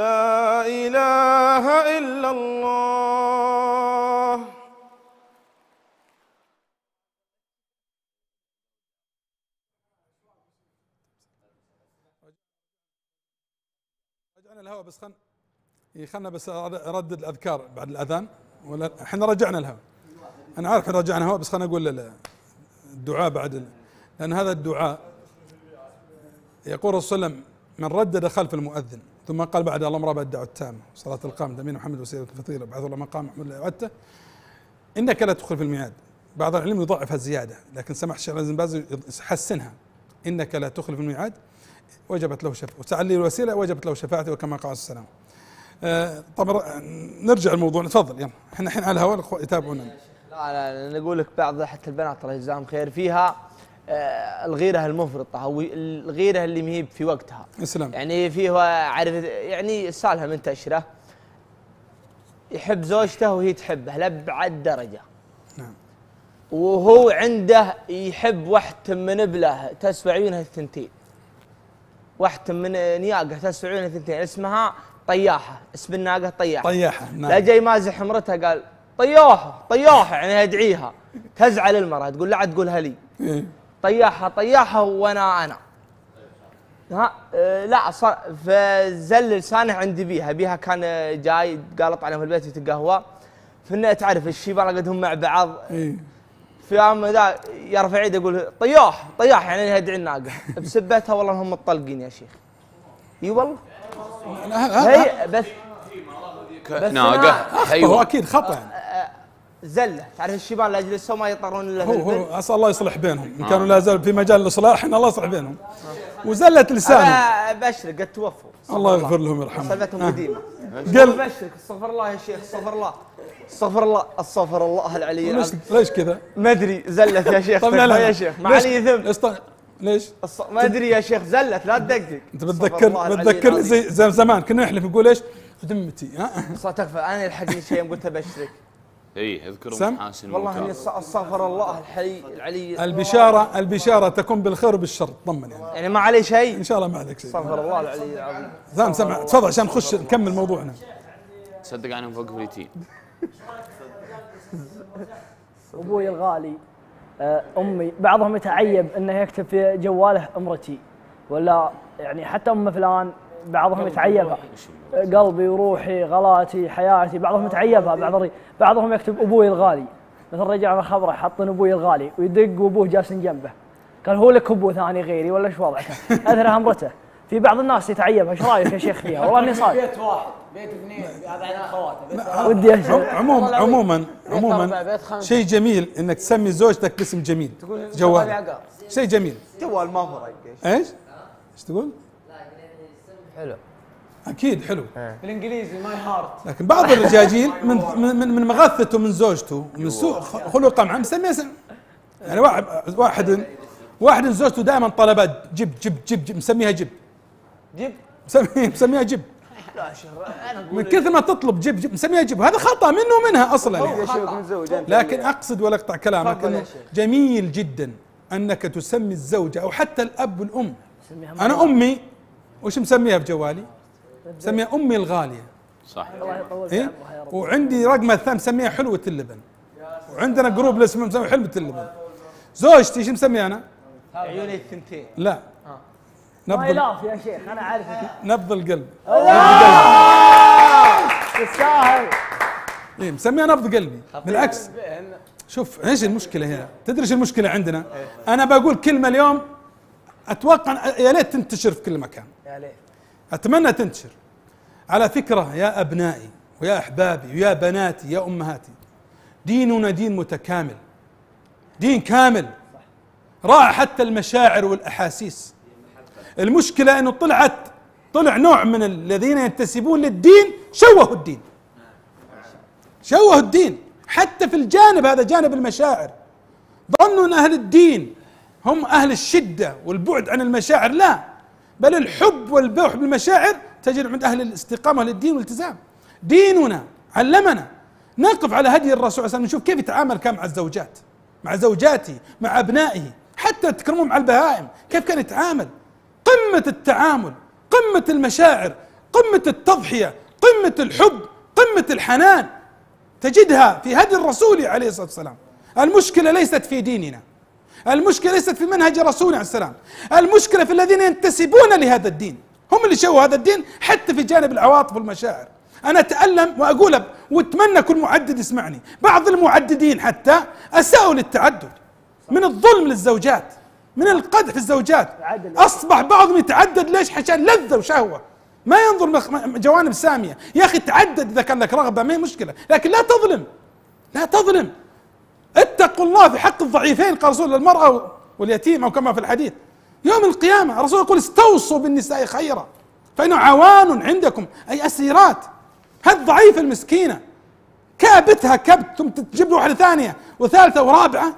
D: لا إله إلا الله.
A: رجعنا الهواء بس خل إيه خلنا بس اردد الأذكار بعد الأذان ولا إحنا رجعنا الهواء. أنا عارف إن رجعنا الهواء بس خلنا أقول ال- الدعاء بعد لأن هذا الدعاء يقول الرسول صلى الله عليه وسلم من ردد خلف المؤذن. ثم قال بعد اللهم رب الدعوه التامه صلاة القامه امين محمد وسيله الفطيره بعث الله مقام محمود لا يعته إنك لا تدخل في الميعاد. بعض العلم يضعفها زياده لكن سمح الشيخ لازم باز يحسنها. إنك لا تخلف الميعاد. وجبت له شفاعة وسعى لي الوسيلة وجبت له شفاعتي وكما قال السلام آه طبعا نرجع الموضوع تفضل يلا. إحنا الحين على الهواء يتابعونا.
F: لا لا نقول لك بعض حتى البنات الله يجزاهم خير فيها آه، الغيرة المفرطة أو الغيرة اللي مهيب في وقتها.
A: اسلام
F: يعني فيه عارف يعني السالفة منتشرة يحب زوجته وهي تحبه لأبعد درجة.
A: نعم.
F: وهو عنده يحب واحدة من ابله تسوى عيونها الثنتين. واحدة من نياقة تسوى عيونها الثنتين. اسمها طياحة. اسم طياحة.
A: طياحة
F: لا
A: نعم
F: جاي مازح مرتها قال طياحة طياحة يعني أدعيها. تزعل المرأة تقول لا عاد تقولها لي. طياحة طياحة وأنا أنا. ها آه، لا صار فزل لسانه عند بيها. بيها كان آه، جاي قالط عليهم في البيت يتقهوى فإنها تعرف الشيبان قدهم مع بعض.
A: إيه.
F: في يوم ذا يرفع يده يقول طياح طياح يعني يدعي الناقة. بسبتها والله هم مطلقين يا شيخ. إي والله. هي بس بس
B: ناقة
F: أنا-
A: هو أكيد خطأ. يعني.
F: زله تعرف الشيبان لا يجلسوا ما يطرون إلا
A: هو هو أسأل الله يصلح بينهم. إن كانوا لا زالوا في مجال الإصلاح إن الله يصلح بينهم. وزلت لسانه.
F: أنا بشرك قد توفوا.
A: الله يغفر لهم ويرحمهم.
F: سالفتهم
A: آه.
F: قديمة.
A: قل
F: بشرك استغفر الله يا شيخ استغفر الله. استغفر الله استغفر الله العلي العظيم.
A: ليش كذا؟
F: ما أدري زلت يا شيخ. [laughs]
A: طيب لا.
F: يا شيخ ما علي ذنب.
A: ليش طيب؟
F: ما أدري يا شيخ زلت لا تدقق. أنت
A: بتذكر بتذكرني
F: العظيم.
A: زي زمان. كنا نحلف نقول إيش؟ ذمتي ها
F: تكفى أنا يلحقني شيء قلت بشرك
B: اي اذكروا
A: سم؟
B: محاسن
F: والله اني استغفر الله الحي العلي
A: البشاره البشاره تكون بالخير وبالشر طمن يعني
F: يعني ما علي شيء
A: ان شاء الله ما عليك شيء
F: استغفر الله العلي العظيم
A: سام سمع تفضل عشان نخش نكمل موضوعنا
B: صدق عنهم فوق فريتين
H: أبوي الغالي آه، امي بعضهم يتعيب انه يكتب في جواله امرتي ولا يعني حتى ام فلان بعضهم يتعيبها آه، قلبي وروحي غلاتي حياتي. بعضهم يتعيبها بعض الري- بعضهم يكتب أبوي الغالي. مثل رجعنا خبره حاطين أبوي الغالي ويدق وأبوه جالس جنبه. قال هو لك أبو ثاني غيري ولا إيش وضعك؟ اثرها امرته في بعض الناس يتعيبها إيش رأيك يا شيخ فيها؟ والله إني صادق
C: بيت واحد بيت اثنين هذا عند اخواته
H: ودي
A: عموما عموما عموما. شيء جميل إنك تسمي زوجتك باسم جميل. جوال. شيء جميل.
E: جوال ما فرق
A: إيش؟ إيش تقول؟
F: حلو.
A: أكيد حلو.
C: بالإنجليزي my heart
A: لكن بعض الرجاجيل [laughs] من من من, من مغثته من زوجته ومن سوء خ- خلقه معه مسميه اسم يعني واحد واحد واحد زوجته دائما طلبات جب جب جب جب. مسميها جب.
F: جيب
A: مسميها مسميها جب. من [laughs] كثر ما تطلب جب جب. مسميها جب. هذا خطأ منه ومنها أصلا. يعني.
E: شيخ من زوج أنت
A: لكن أقصد ولا أقطع كلامك
F: إنه.
A: جميل جدا أنك تسمي الزوجة أو حتى الأب والام أنا أمي وش مسميها بجوالي؟ مسميها أمي الغالية.
B: صح
H: الله يطول
A: إيه؟ وعندي رقم الثاني مسميها حلوة اللبن. وعندنا جروب اسمه مسمي حلوة اللبن. زوجتي شو مسميها أنا؟
F: عيوني الثنتين.
A: لا.
H: my
A: نبض
H: love يا شيخ أنا عارف
A: نبض القلب.
H: تستاهل
A: إيه مسميها نبض قلبي. بالعكس شوف إيش المشكلة هنا؟ تدري إيش المشكلة عندنا؟ أنا بقول كلمة اليوم أتوقع يا ليت تنتشر في كل مكان.
F: يا ليت.
A: أتمنى تنتشر. على فكرة يا أبنائي ويا أحبابي ويا بناتي يا أمهاتي ديننا دين متكامل. دين كامل. راعى حتى المشاعر والأحاسيس. المشكلة إنه طلعت طلع نوع من الذين ينتسبون للدين شوهوا الدين. شوهوا الدين. حتى في الجانب هذا جانب المشاعر. ظنوا إن أهل الدين هم أهل الشدة والبعد عن المشاعر. لا. بل الحب والبوح بالمشاعر تجد عند أهل الاستقامة للدين والالتزام. ديننا علمنا. نقف على هدي الرسول صلى الله عليه وسلم. نشوف كيف يتعامل كان مع الزوجات مع زوجاته مع ابنائه حتى تكرمون مع البهائم. كيف كان يتعامل؟ قمة التعامل قمة المشاعر قمة التضحية قمة الحب قمة الحنان تجدها في هدي الرسول عليه الصلاة والسلام. المشكلة ليست في ديننا. المشكلة ليست في منهج رسولنا عليه السلام. المشكلة في الذين ينتسبون لهذا الدين. هم اللي شوهوا هذا الدين حتى في جانب العواطف والمشاعر. أنا أتألم وأقول وأتمنى كل معدد يسمعني. بعض المعددين حتى أساءوا للتعدد. من الظلم للزوجات. من القدح في الزوجات. أصبح بعضهم يتعدد ليش؟ عشان لذة وشهوة. ما ينظر جوانب سامية. يا أخي تعدد إذا كان لك رغبة ما هي مشكلة. لكن لا تظلم. لا تظلم. اتقوا الله في حق الضعيفين قال رسول المرأة واليتيم أو كما في الحديث. يوم القيامة الرسول يقول استوصوا بالنساء خيرا فإنه عوان عندكم أي أسيرات. هالضعيفة المسكينة. كابتها كبت ثم تجيب واحدة ثانية وثالثة ورابعة.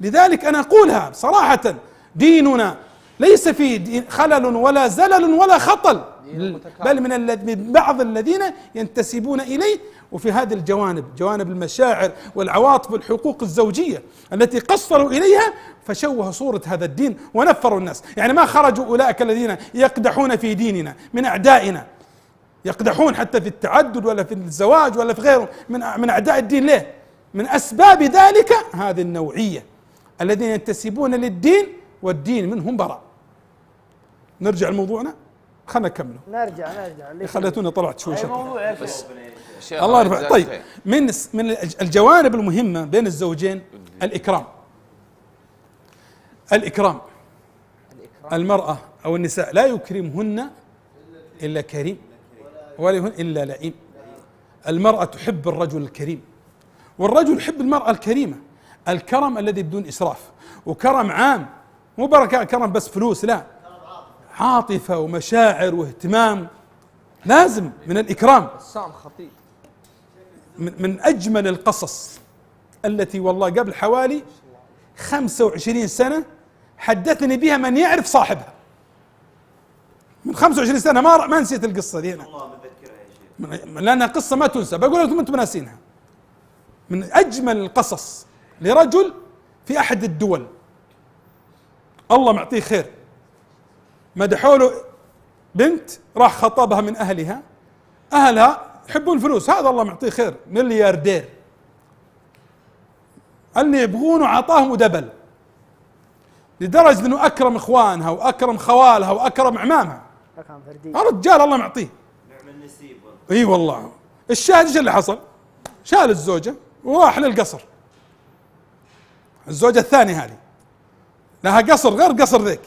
A: لذلك أنا أقولها صراحة ديننا ليس فيه خلل ولا زلل ولا خطل. بل من بعض الذين ينتسبون إليه وفي هذه الجوانب جوانب المشاعر والعواطف والحقوق الزوجية التي قصروا إليها فشوه صورة هذا الدين ونفروا الناس. يعني ما خرجوا أولئك الذين يقدحون في ديننا من أعدائنا. يقدحون حتى في التعدد ولا في الزواج ولا في غيره من من أعداء الدين ليه؟ من أسباب ذلك هذه النوعية. الذين ينتسبون للدين والدين منهم براء. نرجع لموضوعنا. خلنا نكمله.
H: نرجع نرجع.
A: خليتوني طلعت شوي شكل بس الله يرفع. طيب من من الجوانب المهمة بين الزوجين الإكرام. الإكرام. المرأة أو النساء لا يكرمهن إلا كريم ولا يهون إلا لئيم. المرأة تحب الرجل الكريم. والرجل يحب المرأة الكريمة. الكرم الذي بدون إسراف. وكرم عام. مو بركة كرم بس فلوس لا. عاطفة ومشاعر واهتمام لازم من الإكرام.
F: بسام خطيب
A: من, من أجمل القصص التي والله قبل حوالي 25 سنة حدثني بها من يعرف صاحبها. من 25 سنة ما ما نسيت القصة دي أنا. لأنها قصة ما تنسى. بقول لكم أنتم ناسينها. من أجمل القصص لرجل في أحد الدول. الله معطيه خير. مدحوا له بنت راح خطبها من أهلها. أهلها يحبون فلوس. هذا الله معطيه خير. ملياردير. اللي يبغونه اعطاهم ودبل. لدرجة إنه أكرم إخوانها وأكرم خوالها وأكرم اعمامها أكرم فردي. رجال الله معطيه. إي والله. الشاهد إيش اللي حصل؟ شال الزوجة وراح للقصر. الزوجة الثانية هذه. لها قصر غير قصر ذيك.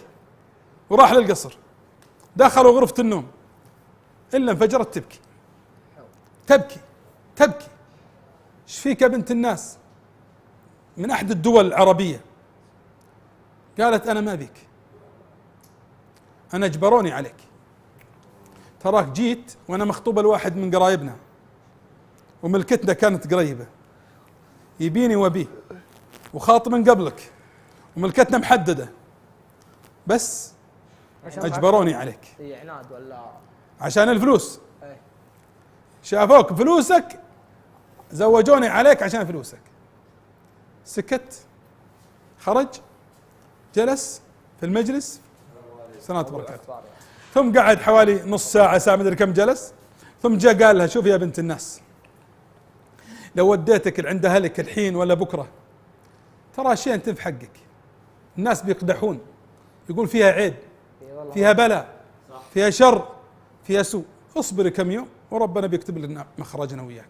A: وراح للقصر. دخلوا غرفة النوم. إلا انفجرت تبكي. تبكي. تبكي. إيش فيك يا بنت الناس؟ من أحد الدول العربية. قالت أنا ما بيك. أنا اجبروني عليك. تراك جيت وأنا مخطوبه لواحد من قرايبنا. وملكتنا كانت قريبة. يبيني وبيه وخاطب من قبلك. وملكتنا محددة. بس أجبروني عليك.
F: اي عناد ولا؟
A: عشان الفلوس. شافوك فلوسك زوجوني عليك عشان فلوسك. سكت خرج جلس في المجلس. سنة بركاته ثم قعد حوالي نص ساعة ساعة مدري كم جلس. ثم جاء قال لها شوفي يا بنت الناس لو وديتك عند أهلك الحين ولا بكرة ترى شيء أنت في حقك؟ الناس بيقدحون يقول فيها عيب. فيها بلاء فيها شر فيها سوء. اصبري كم يوم وربنا بيكتب لنا مخرجنا وياك.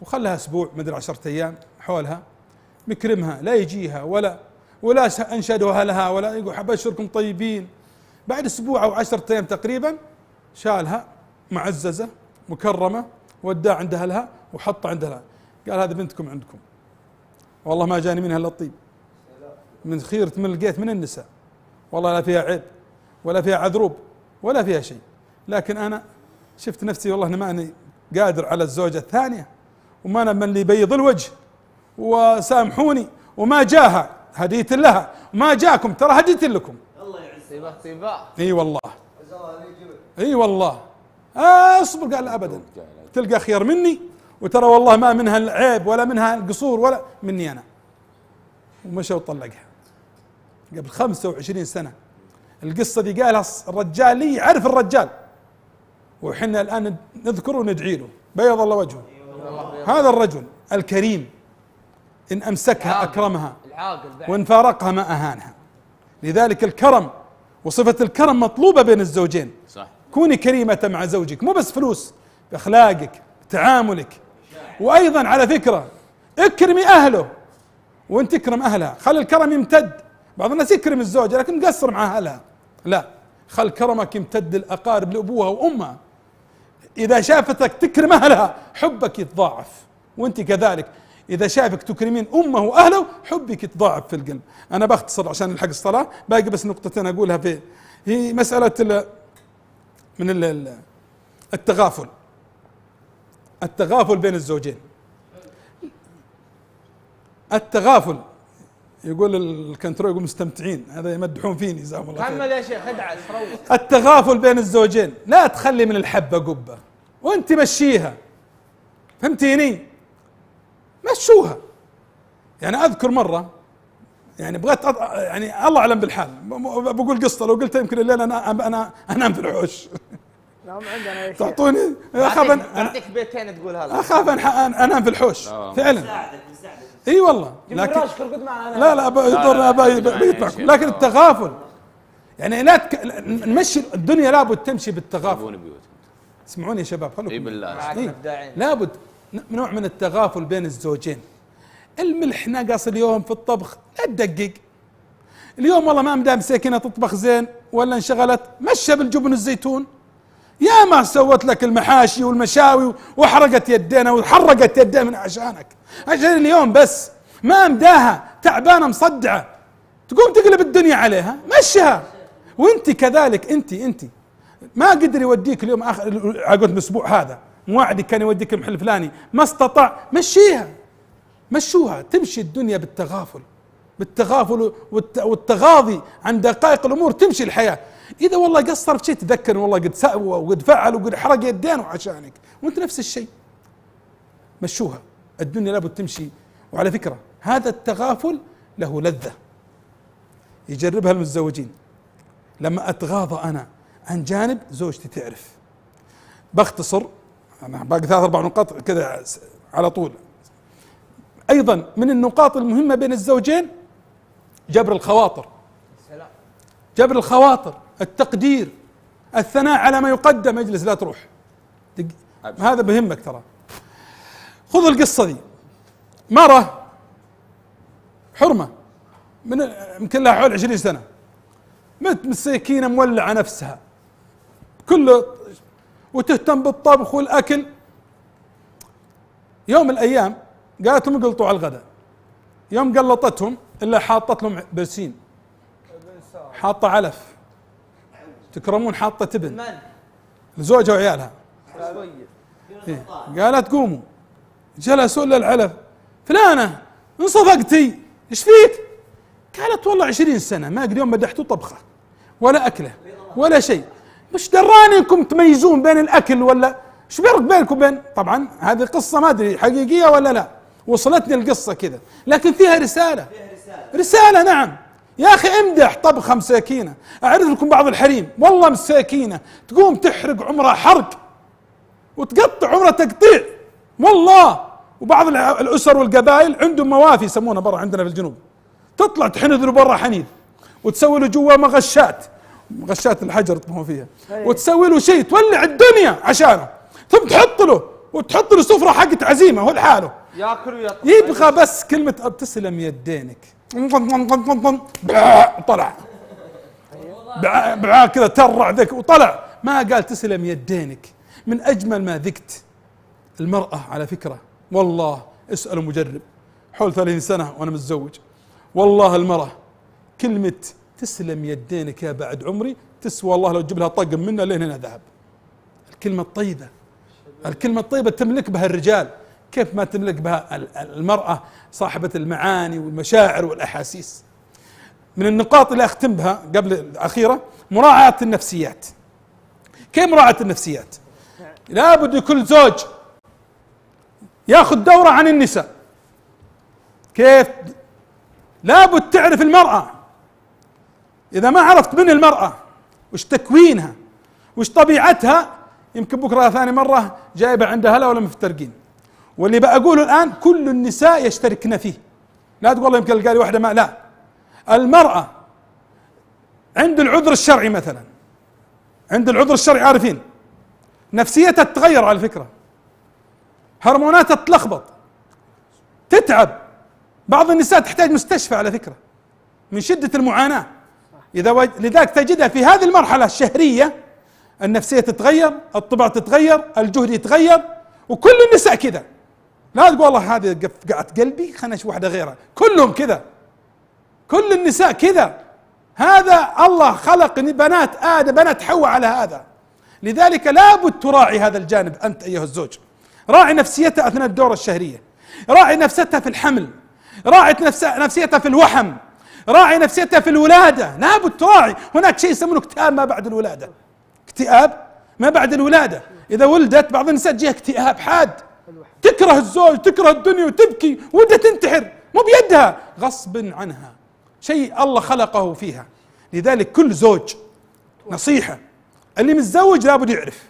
A: وخلها أسبوع مدري عشرة أيام حولها. مكرمها لا يجيها ولا ولا انشدوا اهلها ولا يقول ابشركم طيبين. بعد أسبوع أو عشرة أيام تقريبا شالها معززة مكرمة وداها عند أهلها وحطها عند أهلها. قال هذه بنتكم عندكم. والله ما جاني منها إلا الطيب. من خيرة من لقيت من النساء. والله لا فيها عيب. ولا فيها عذروب ولا فيها شيء. لكن أنا شفت نفسي والله ما أني قادر على الزوجة الثانية وما أنا من اللي يبيض الوجه وسامحوني وما جاها هدية لها وما جاكم ترى هدية لكم.
F: طيبة طيبة
A: إي والله. إي والله. آه اصبر قال ابدا. تلقى خير مني وترى والله ما منها العيب ولا منها القصور ولا مني أنا. ومشى وطلقها. قبل 25 سنة. القصة دي قالها الرجال لي يعرف الرجال. وحنا الآن نذكره وندعي له. بيض الله وجهه. هذا الرجل الكريم إن أمسكها أكرمها
F: العاقل
A: وان فارقها ما أهانها. لذلك الكرم وصفة الكرم مطلوبة بين الزوجين.
B: صح.
A: كوني كريمة مع زوجك مو بس فلوس بأخلاقك بتعاملك. وأيضا على فكرة اكرمي أهله وانت اكرم أهلها. خلي الكرم يمتد. بعض الناس يكرم الزوجة لكن مقصر مع أهلها لا خل كرمك يمتد الأقارب لأبوها وأمها. إذا شافتك تكرم أهلها حبك يتضاعف. وأنت كذلك. إذا شافك تكرمين أمه وأهله حبك يتضاعف في القلب. أنا بختصر عشان نلحق الصلاة. باقي بس نقطتين أقولها في هي مسألة من ال- ال- التغافل. التغافل بين الزوجين. التغافل يقول الكنترول يقول مستمتعين هذا يمدحون فيني جزاهم الله خير.
F: كمل يا شيخ ادعس روح.
A: التغافل بين الزوجين لا تخلي من الحبة قبة وانت مشيها. فهمتيني؟ مشوها. يعني أذكر مرة يعني بغيت أض... يعني الله أعلم بالحال بقول قصة لو قلت يمكن الليلة أنا أنا أنام في الحوش
H: نعم عندنا يا شيخ
A: تعطوني؟ أخاف
F: بعطيك بيتين تقولها لك
A: أخاف أنام في الحوش. فعلا. إي والله. لكن
C: معنا.
A: لا لا
B: لا، لا،
A: معكم
B: لا،
A: لكن
B: لا.
A: التغافل. يعني لا تك... نمشي الدنيا لابد تمشي بالتغافل. اسمعوني يا شباب خلوكم
B: إي بالله.
A: إيه. لابد نوع من التغافل بين الزوجين. الملح نقص اليوم في الطبخ لا تدقق. اليوم والله ما مدام ساكنة تطبخ زين ولا انشغلت مشى بالجبن الزيتون. يا ما سوت لك المحاشي والمشاوي وحرقت يدينا وحرقت يدينا من عشانك. عشان اليوم بس ما مداها تعبانة مصدعة. تقوم تقلب الدنيا عليها مشها وأنت كذلك أنت أنت. ما قدر يوديك اليوم آخر عقد الأسبوع هذا. موعدي كان يوديك المحل الفلاني. ما استطاع مشيها. مشوها. تمشي الدنيا بالتغافل. بالتغافل والت- والتغاضي عن دقائق الأمور تمشي الحياة. إذا والله قصر في شيء تذكر والله قد سوى وقد فعل وقد حرق يدينه عشانك. وأنت نفس الشيء. مشوها. الدنيا لابد تمشي. وعلى فكرة هذا التغافل له لذة. يجربها المتزوجين. لما أتغاضى أنا عن جانب زوجتي تعرف. بختصر أنا باقي ثلاث أربع نقاط كذا على طول. أيضا من النقاط المهمة بين الزوجين؟ جبر الخواطر. جبر الخواطر. التقدير الثناء على ما يقدم. اجلس لا تروح. هذا بهمك ترى. خذ القصة دي. مرة حرمة من يمكن لها حول 20 سنة. مت مسكينه مولعة نفسها. كله وتهتم بالطبخ والأكل. يوم من الأيام قالت لهم قلطوا على الغداء. يوم قلطتهم إلا حاطت لهم برسيم. حاطة علف. تكرمون حاطة تبن
F: من؟
A: لزوجها وعيالها. إيه. قالت قوموا. جلسوا إلا العلف. فلانة انصفقتي إيش فيك؟ قالت والله عشرين سنة ما قد يوم مدحتوا طبخة. ولا أكلة ولا شيء. مش دراني إنكم تميزون بين الأكل ولا إيش فرق بينكم وبين؟ طبعا هذه قصة ما أدري حقيقية ولا لا. وصلتني القصة كذا. لكن فيها رسالة. رسالة نعم. يا أخي امدح طبخة مساكينة. أعرف لكم بعض الحريم. والله مساكينة. تقوم تحرق عمرها حرق. وتقطع عمره تقطيع. والله. وبعض الأسر والقبائل عندهم موافي يسمونها برا عندنا في الجنوب. تطلع تحنذ له برا حنيذ وتسوي له جوا مغشات. مغشات الحجر يطبخون فيها. وتسوي له شيء تولع الدنيا عشانه. ثم تحط له. وتحط له سفرة حقت عزيمة. هو لحاله.
F: ياكل ويطلع
A: يبغى بس كلمة أب تسلم يدينك. طلع. كذا ترع ذك وطلع. ما قال تسلم يدينك. من أجمل ما ذقت المرأة على فكرة. والله اسألوا مجرب. حول ثلاثين سنة وأنا متزوج. والله المرأة كلمة تسلم يدينك يا بعد عمري تسوى الله لو تجيب لها طقم منها لين هنا ذهب. الكلمة الطيبة. الكلمة الطيبة تملك بها الرجال. كيف ما تملك بها ال- ال- المرأة صاحبة المعاني والمشاعر والأحاسيس. من النقاط اللي أختم بها قبل الأخيرة مراعاة النفسيات. كيف مراعاة النفسيات؟ لابد كل زوج ياخذ دورة عن النساء. كيف؟ لابد تعرف المرأة. إذا ما عرفت من المرأة وش تكوينها وش طبيعتها يمكن بكرة ثاني مرة جايبة عندها هلا ولا مفترقين واللي بقوله الآن كل النساء يشتركن فيه. لا تقول والله يمكن ألقى لي واحدة ما لا. المرأة عند العذر الشرعي مثلا. عند العذر الشرعي عارفين؟ نفسيتها تتغير على فكرة. هرموناتها تتلخبط. تتعب. بعض النساء تحتاج مستشفى على فكرة. من شدة المعاناة. إذا وج... لذلك تجدها في هذه المرحلة الشهرية النفسية تتغير الطبع تتغير الجهد يتغير وكل النساء كذا. لا تقول والله هذه قف- قعت قلبي خلنا أشوف واحدة غيرها. كلهم كذا. كل النساء كذا. هذا الله خلق بنات آدم بنات حواء على هذا. لذلك لابد تراعي هذا الجانب أنت أيها الزوج. راعي نفسيتها أثناء الدورة الشهرية. راعي نفسيتها في الحمل. راعي نفس- نفسيتها في الوحم راعي نفسيتها في الولادة. لابد تراعي. هناك شيء يسمونه اكتئاب ما بعد الولادة. اكتئاب ما بعد الولادة. إذا ولدت بعض النساء تجيها اكتئاب حاد. تكره الزوج تكره الدنيا وتبكي ودها تنتحر مو بيدها. غصب عنها. شيء الله خلقه فيها. لذلك كل زوج نصيحة. اللي متزوج لابد يعرف.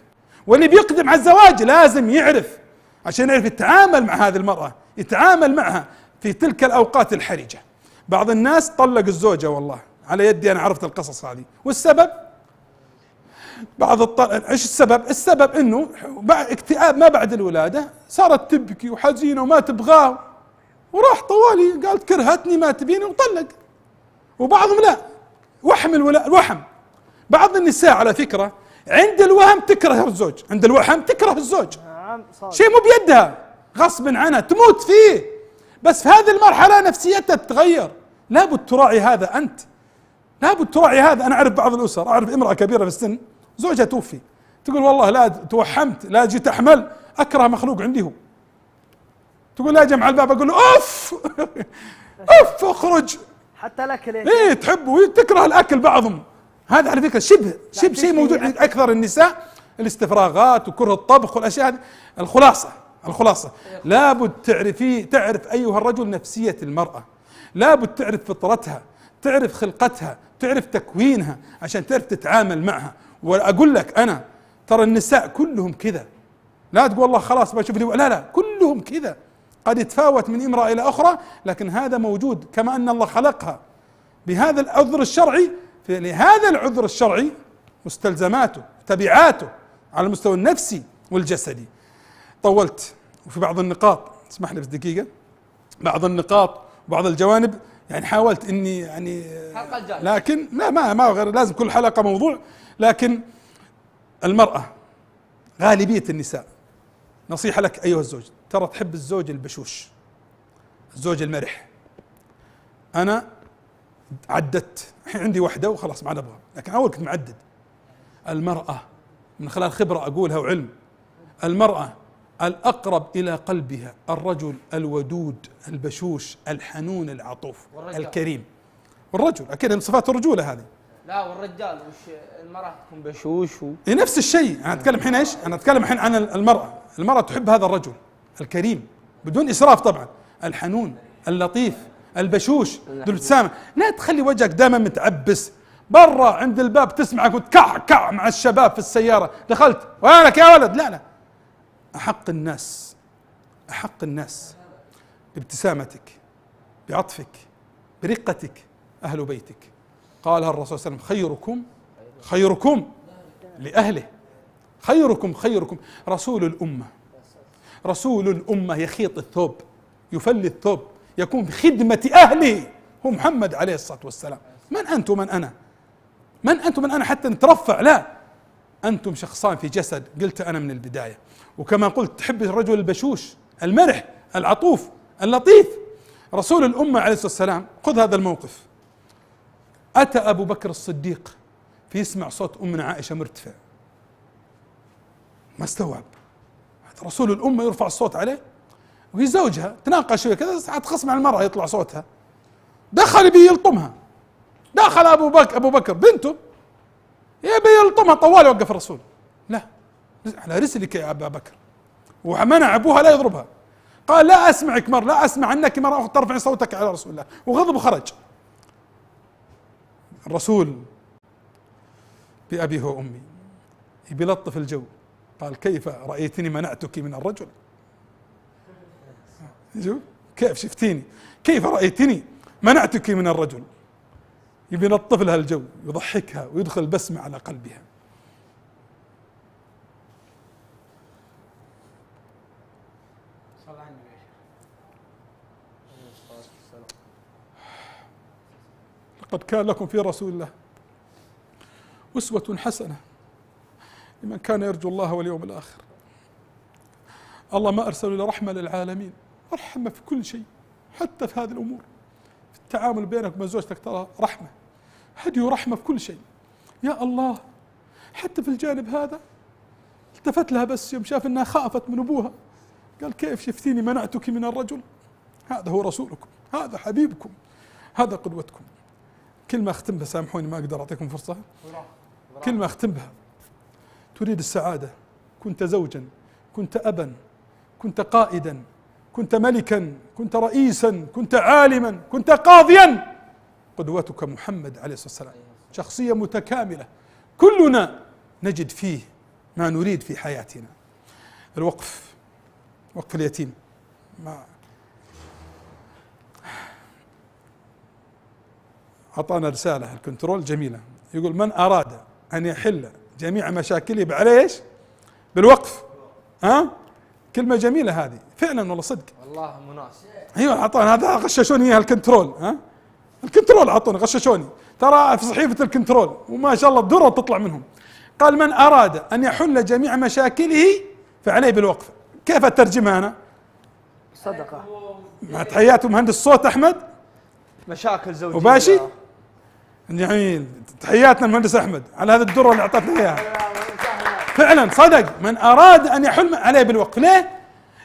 A: واللي بيقدم على الزواج لازم يعرف. عشان يعرف يتعامل مع هذه المرأة يتعامل معها في تلك الأوقات الحرجة. بعض الناس طلق الزوجة والله. على يدي أنا عرفت القصص هذه. والسبب؟ بعض الطل... إيش السبب؟ السبب إنه بعد اكتئاب ما بعد الولادة صارت تبكي وحزينة وما تبغاه. وراح طوالي قالت كرهتني ما تبيني وطلق. وبعضهم لا وحم الولا... الوحم بعض النساء على فكرة عند الوهم تكره الزوج عند الوحم تكره الزوج.
H: نعم
A: شيء مو بيدها. غصب عنها تموت فيه. بس في هذه المرحلة نفسيتها تتغير. لابد تراعي هذا أنت. لابد تراعي هذا. أنا أعرف بعض الأسر أعرف امرأة كبيرة في السن زوجها توفي. تقول والله لا توحمت لا جيت أحمل أكره مخلوق عندي هو. تقول لا جمع الباب أقول له أوف! [laughs] أوف! أخرج.
H: حتى الأكل
A: إيه تحب وتكره الأكل بعضهم. هذا على فكرة شبه شبه شيء موجود عند أكثر النساء الاستفراغات وكره الطبخ والأشياء هذه. الخلاصة الخلاصة. لابد تعرفي تعرف أيها الرجل نفسية المرأة. لابد تعرف فطرتها تعرف خلقتها تعرف تكوينها عشان تعرف تتعامل معها. وأقول لك أنا ترى النساء كلهم كذا. لا تقول والله خلاص بشوف لي لا لا كلهم كذا. قد يتفاوت من امرأة إلى أخرى لكن هذا موجود كما أن الله خلقها. بهذا العذر الشرعي لهذا العذر الشرعي مستلزماته تبعاته على المستوى النفسي والجسدي. طولت وفي بعض النقاط اسمح لي بس دقيقة. بعض النقاط وبعض الجوانب يعني حاولت إني يعني. لكن لا ما ما غير لازم كل حلقة موضوع لكن المرأة غالبية النساء. نصيحة لك أيها الزوج ترى تحب الزوج البشوش الزوج المرح. أنا عددت الحين عندي واحدة وخلاص ما عاد أبغى لكن أول كنت معدد المرأة من خلال خبرة أقولها وعلم المرأة الأقرب إلى قلبها الرجل الودود البشوش الحنون العطوف
F: والرجال.
A: الكريم. والرجل أكيد من صفات الرجولة هذه.
F: لا والرجال وش المرأة تكون بشوش و...
A: هي نفس الشيء. أنا أتكلم الحين إيش؟ أنا أتكلم الحين عن المرأة، المرأة تحب هذا الرجل الكريم بدون إسراف طبعا، الحنون، اللطيف، البشوش، ذو الابتسامه، لا تخلي وجهك دائما متعبس، برا عند الباب تسمعك وتكع كع مع الشباب في السيارة، دخلت وينك يا ولد؟ لا لا. أحق الناس أحق الناس بابتسامتك بعطفك برقتك أهل بيتك. قالها الرسول صلى الله عليه وسلم خيركم خيركم لأهله. خيركم خيركم. رسول الأمة رسول الأمة يخيط الثوب يفلي الثوب يكون بخدمة أهله. هو محمد عليه الصلاة والسلام. من أنتم من أنا؟ من أنتم من أنا حتى نترفع؟ لا. أنتم شخصان في جسد. قلت أنا من البداية. وكما قلت تحب الرجل البشوش المرح العطوف اللطيف. رسول الأمة عليه الصلاة والسلام خذ هذا الموقف. أتى أبو بكر الصديق في يسمع صوت أمنا عائشة مرتفع. ما استوعب؟ رسول الأمة يرفع الصوت عليه وهي زوجها تناقشوا كذا ساعات خصم على المرأة يطلع صوتها. دخل يبي يلطمها. دخل أبو بكر أبو بكر بنته يبي يلطمها طوال يوقف الرسول. على رسلك يا أبا بكر. ومنع أبوها لا يضربها. قال لا أسمعك مر لا أسمع عنك مرة أخرى ترفع صوتك على رسول الله. وغضب وخرج. الرسول بأبي وأمي يلطف الجو. قال كيف رأيتني منعتك من الرجل؟ كيف شفتيني؟ كيف رأيتني منعتك من الرجل؟ يبي يلطف لها الجو يضحكها ويدخل البسمة على قلبها. لقد كان لكم في رسول الله أسوة حسنة لمن كان يرجو الله واليوم الآخر. الله ما أرسل إلا رحمة للعالمين رحمة في كل شيء حتى في هذه الأمور في التعامل بينك وبين زوجتك ترى رحمة هدي ورحمة في كل شيء. يا الله حتى في الجانب هذا التفت لها بس يوم شاف إنها خافت من أبوها قال كيف شفتيني منعتك من الرجل؟ هذا هو رسولكم هذا حبيبكم هذا قدوتكم. كلمة أختم بها سامحوني ما أقدر أعطيكم فرصة. كلمة أختم بها تريد السعادة. كنت زوجا كنت أبا كنت قائدا كنت ملكا كنت رئيسا كنت عالما كنت قاضيا. قدوتك محمد عليه الصلاة والسلام. شخصية متكاملة. كلنا نجد فيه ما نريد في حياتنا. الوقف وقف اليتيم. ما أعطانا رسالة الكنترول جميلة. يقول من أراد أن يحل جميع مشاكله على إيش بالوقف. ها؟ كلمة جميلة هذه. فعلا والله صدق.
F: والله مناسب
A: أيوه أعطانا هذا غششوني إياها ال control. ها؟ ال control اعطوني غششوني. ترى في صحيفة ال control وما شاء الله الدرة تطلع منهم. قال من أراد أن يحل جميع مشاكله فعليه بالوقف. كيف أترجمها أنا؟
H: صدقة.
A: مع تحياتي مهندس صوت أحمد؟
F: مشاكل زوجية.
A: وباشي؟ جميل تحياتنا المهندس أحمد على هذه الدرة اللي أعطتنا إياها. فعلا صدق من أراد أن يحل عليه بالوقف ليه؟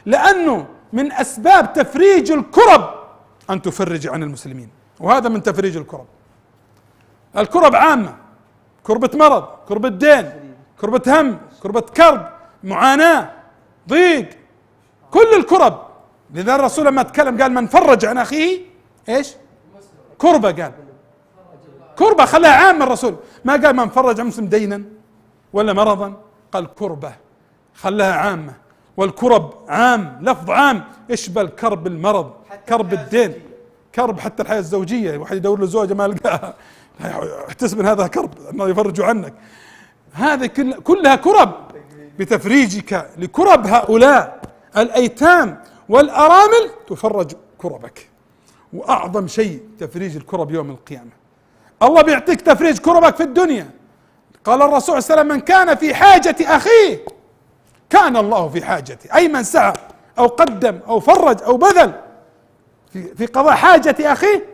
A: لأنه من أسباب تفريج الكرب أن تفرج عن المسلمين. وهذا من تفريج الكرب. الكرب عامة كربة مرض كربة دين كربة هم كربة كرب معاناة ضيق. كل الكرب. لذا الرسول لما تكلم قال من فرج عن أخيه إيش؟ كربة قال. كربة خلاها عام الرسول. ما قال من فرج عن مسلم دينا ولا مرضا؟ قال كربة خلاها عامة. والكرب عام لفظ عام. يشمل كرب المرض؟ كرب الدين. كرب حتى الحياة الزوجية. واحد يدور له زوجة ما يلقاها احتسب من هذا كرب انه يفرجوا عنك. هذه كل كلها كرب. بتفريجك لكرب هؤلاء الأيتام والأرامل تفرج كربك. وأعظم شيء تفريج الكرب يوم القيامة. الله بيعطيك تفريج كربك في الدنيا. قال الرسول صلى الله عليه وسلم من كان في حاجة أخيه كان الله في حاجته. أي من سعى أو قدم أو فرج أو بذل في في قضاء حاجة أخيه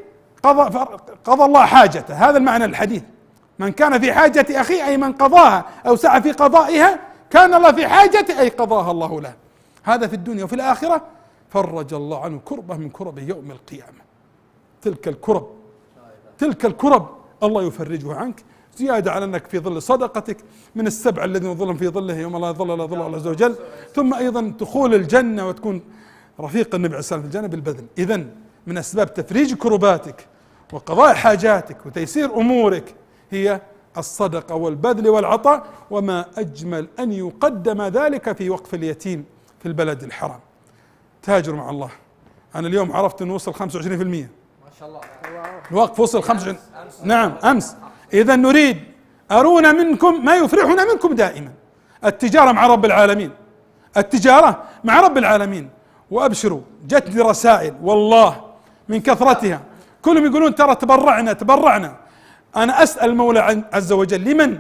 A: قضى قضى الله حاجته. هذا المعنى الحديث. من كان في حاجة أخيه أي من قضاها أو سعى في قضائها كان الله في حاجة أي قضاها الله له. هذا في الدنيا وفي الآخرة. فرج الله عنه كربة من كرب يوم القيامة. تلك الكرب تلك الكرب. الله يفرجها عنك زيادة على أنك في ظل صدقتك من السبع الذين ظلم في ظله يوم لا ظل إلا ظل الله عز وجل ثم أيضا دخول الجنة وتكون رفيق النبي عليه الصلاة والسلام في الجنة بالبذل. إذا من أسباب تفريج كرباتك وقضاء حاجاتك وتيسير أمورك هي الصدقة والبذل والعطاء وما أجمل أن يقدم ذلك في وقف اليتيم في البلد الحرام. تاجر مع الله. أنا اليوم عرفت أنه وصل 25% ما شاء الله. الوقف وصل 25 نعم أمس. إذا نريد أرونا منكم ما يفرحنا منكم دائما. التجارة مع رب العالمين. التجارة مع رب العالمين. وأبشروا جتني رسائل والله من كثرتها. كلهم يقولون ترى تبرعنا تبرعنا. أنا أسأل المولى عز وجل لمن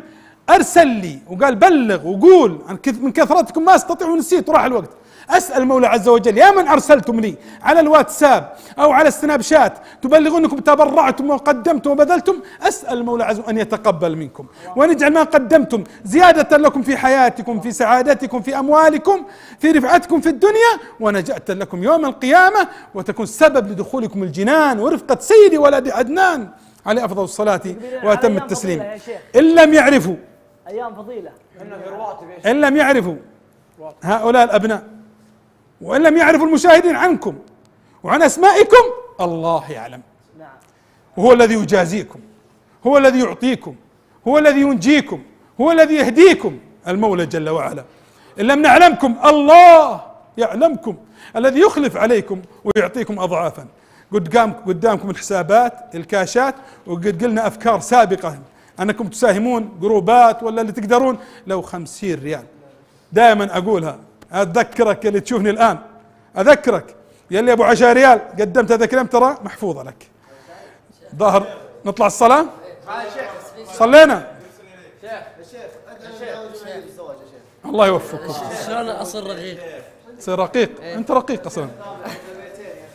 A: أرسل لي؟ وقال بلغ وقول. من كثرتكم ما أستطيع ونسيت وراح الوقت. أسأل المولى عز وجل يا من أرسلتم لي؟ على الواتساب أو على السناب شات تبلغون انكم تبرعتم وقدمتم وبذلتم أسأل المولى عز وجل أن يتقبل منكم. وان يجعل ما قدمتم زيادة لكم في حياتكم في سعادتكم في أموالكم في رفعتكم في الدنيا ونجأة لكم يوم القيامة وتكون سبب لدخولكم الجنان ورفقة سيدي ولد عدنان عليه أفضل الصلاة وأتم
H: أيام
A: التسليم.
H: فضيلة.
A: إن لم يعرفوا
H: أيام فضيلة.
A: إن لم يعرفوا هؤلاء الأبناء وإن لم يعرفوا المشاهدين عنكم وعن أسمائكم الله يعلم.
H: نعم.
A: وهو الذي يجازيكم هو الذي يعطيكم هو الذي ينجيكم هو الذي يهديكم. المولى جل وعلا. إن لم نعلمكم الله يعلمكم. الذي يخلف عليكم ويعطيكم اضعافا. قدام قدامكم الحسابات الكاشات وقد قلنا أفكار سابقة. أنكم تساهمون جروبات ولا اللي تقدرون؟ لو خمسين ريال. دائما أقولها. اذكرك اللي تشوفني الآن. أذكرك يلي أبو عشرة ريال قدمت هذا الكلام ترى محفوظة لك. ظهر نطلع الصلاة؟ صلينا. الله يوفقكم
I: شلون أصير رقيق؟
A: تصير رقيق؟ أنت رقيق أصلا.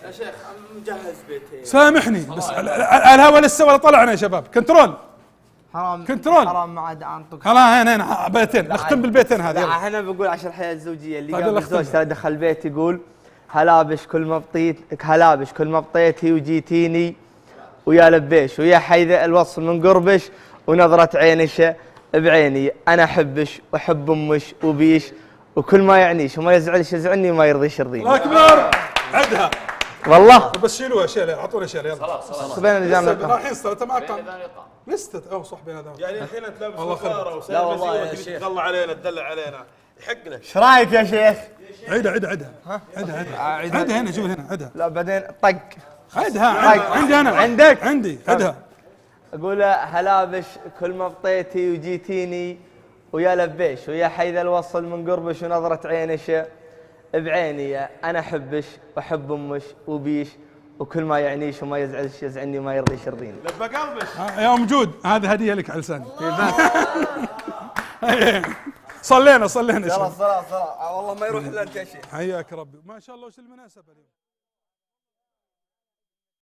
F: يا شيخ مجهز بيتين
A: سامحني بس الهواء لسه ولا طلعنا يا شباب. كنترول.
F: حرام
A: كنترول.
F: حرام ما عاد أنطق.
A: ها هنا هنا بيتين نختم بالبيتين يلا.
F: إحنا بقول عشان الحياة الزوجيه اللي
A: طيب
F: قبل الزوج. ترى دخل البيت يقول هلابش كل ما بطيت هلابش كل ما بطيتي وجيتيني ويا لبيش ويا حيذا الوصل من قربش ونظرة عينش بعيني. أنا أحبش وأحب أمش وبيش وكل ما يعنيش وما يزعلش يزعلني وما يرضيش يرضيني.
A: الله أكبر. عدها.
F: والله؟
A: بس شيلوها شيل اعطونا شيل يلا.
F: بين الجامعة
A: لسه رايحين صلاة لسه أو صح بين هذا.
D: يعني الحين تلبس
A: الله خير.
D: سفاره
I: لا والله
D: وسالفه
I: يا شيخ.
D: تطلع علينا تدلع علينا. يحق لك.
F: إيش رأيك يا شيخ؟
A: عيدها عيدها عيدها عيدها عيدها عيدها هنا شوف هنا عيدها
F: لا بعدين طق.
A: عيدها عند- عندي أنا.
F: عندك؟
A: عندي. عيدها
F: أقول هلابش كل ما بطيتي وجيتيني ويا لبيش ويا حيذا الوصل من قربش ونظرة عينش. بعيني أنا أحبش وأحب أمش وبيش. وكل ما يعنيش وما يزعلش يزعلني وما يرضيش يرضيني
D: لبى قلبك.
A: آه، يا موجود هذه هدية لك على لساني [laughs] صلينا صلينا شيخ.
F: صلاة صلاة والله ما يروح إلا انت يا شيخ
A: حياك ربي. ما شاء الله وش المناسبة اليوم؟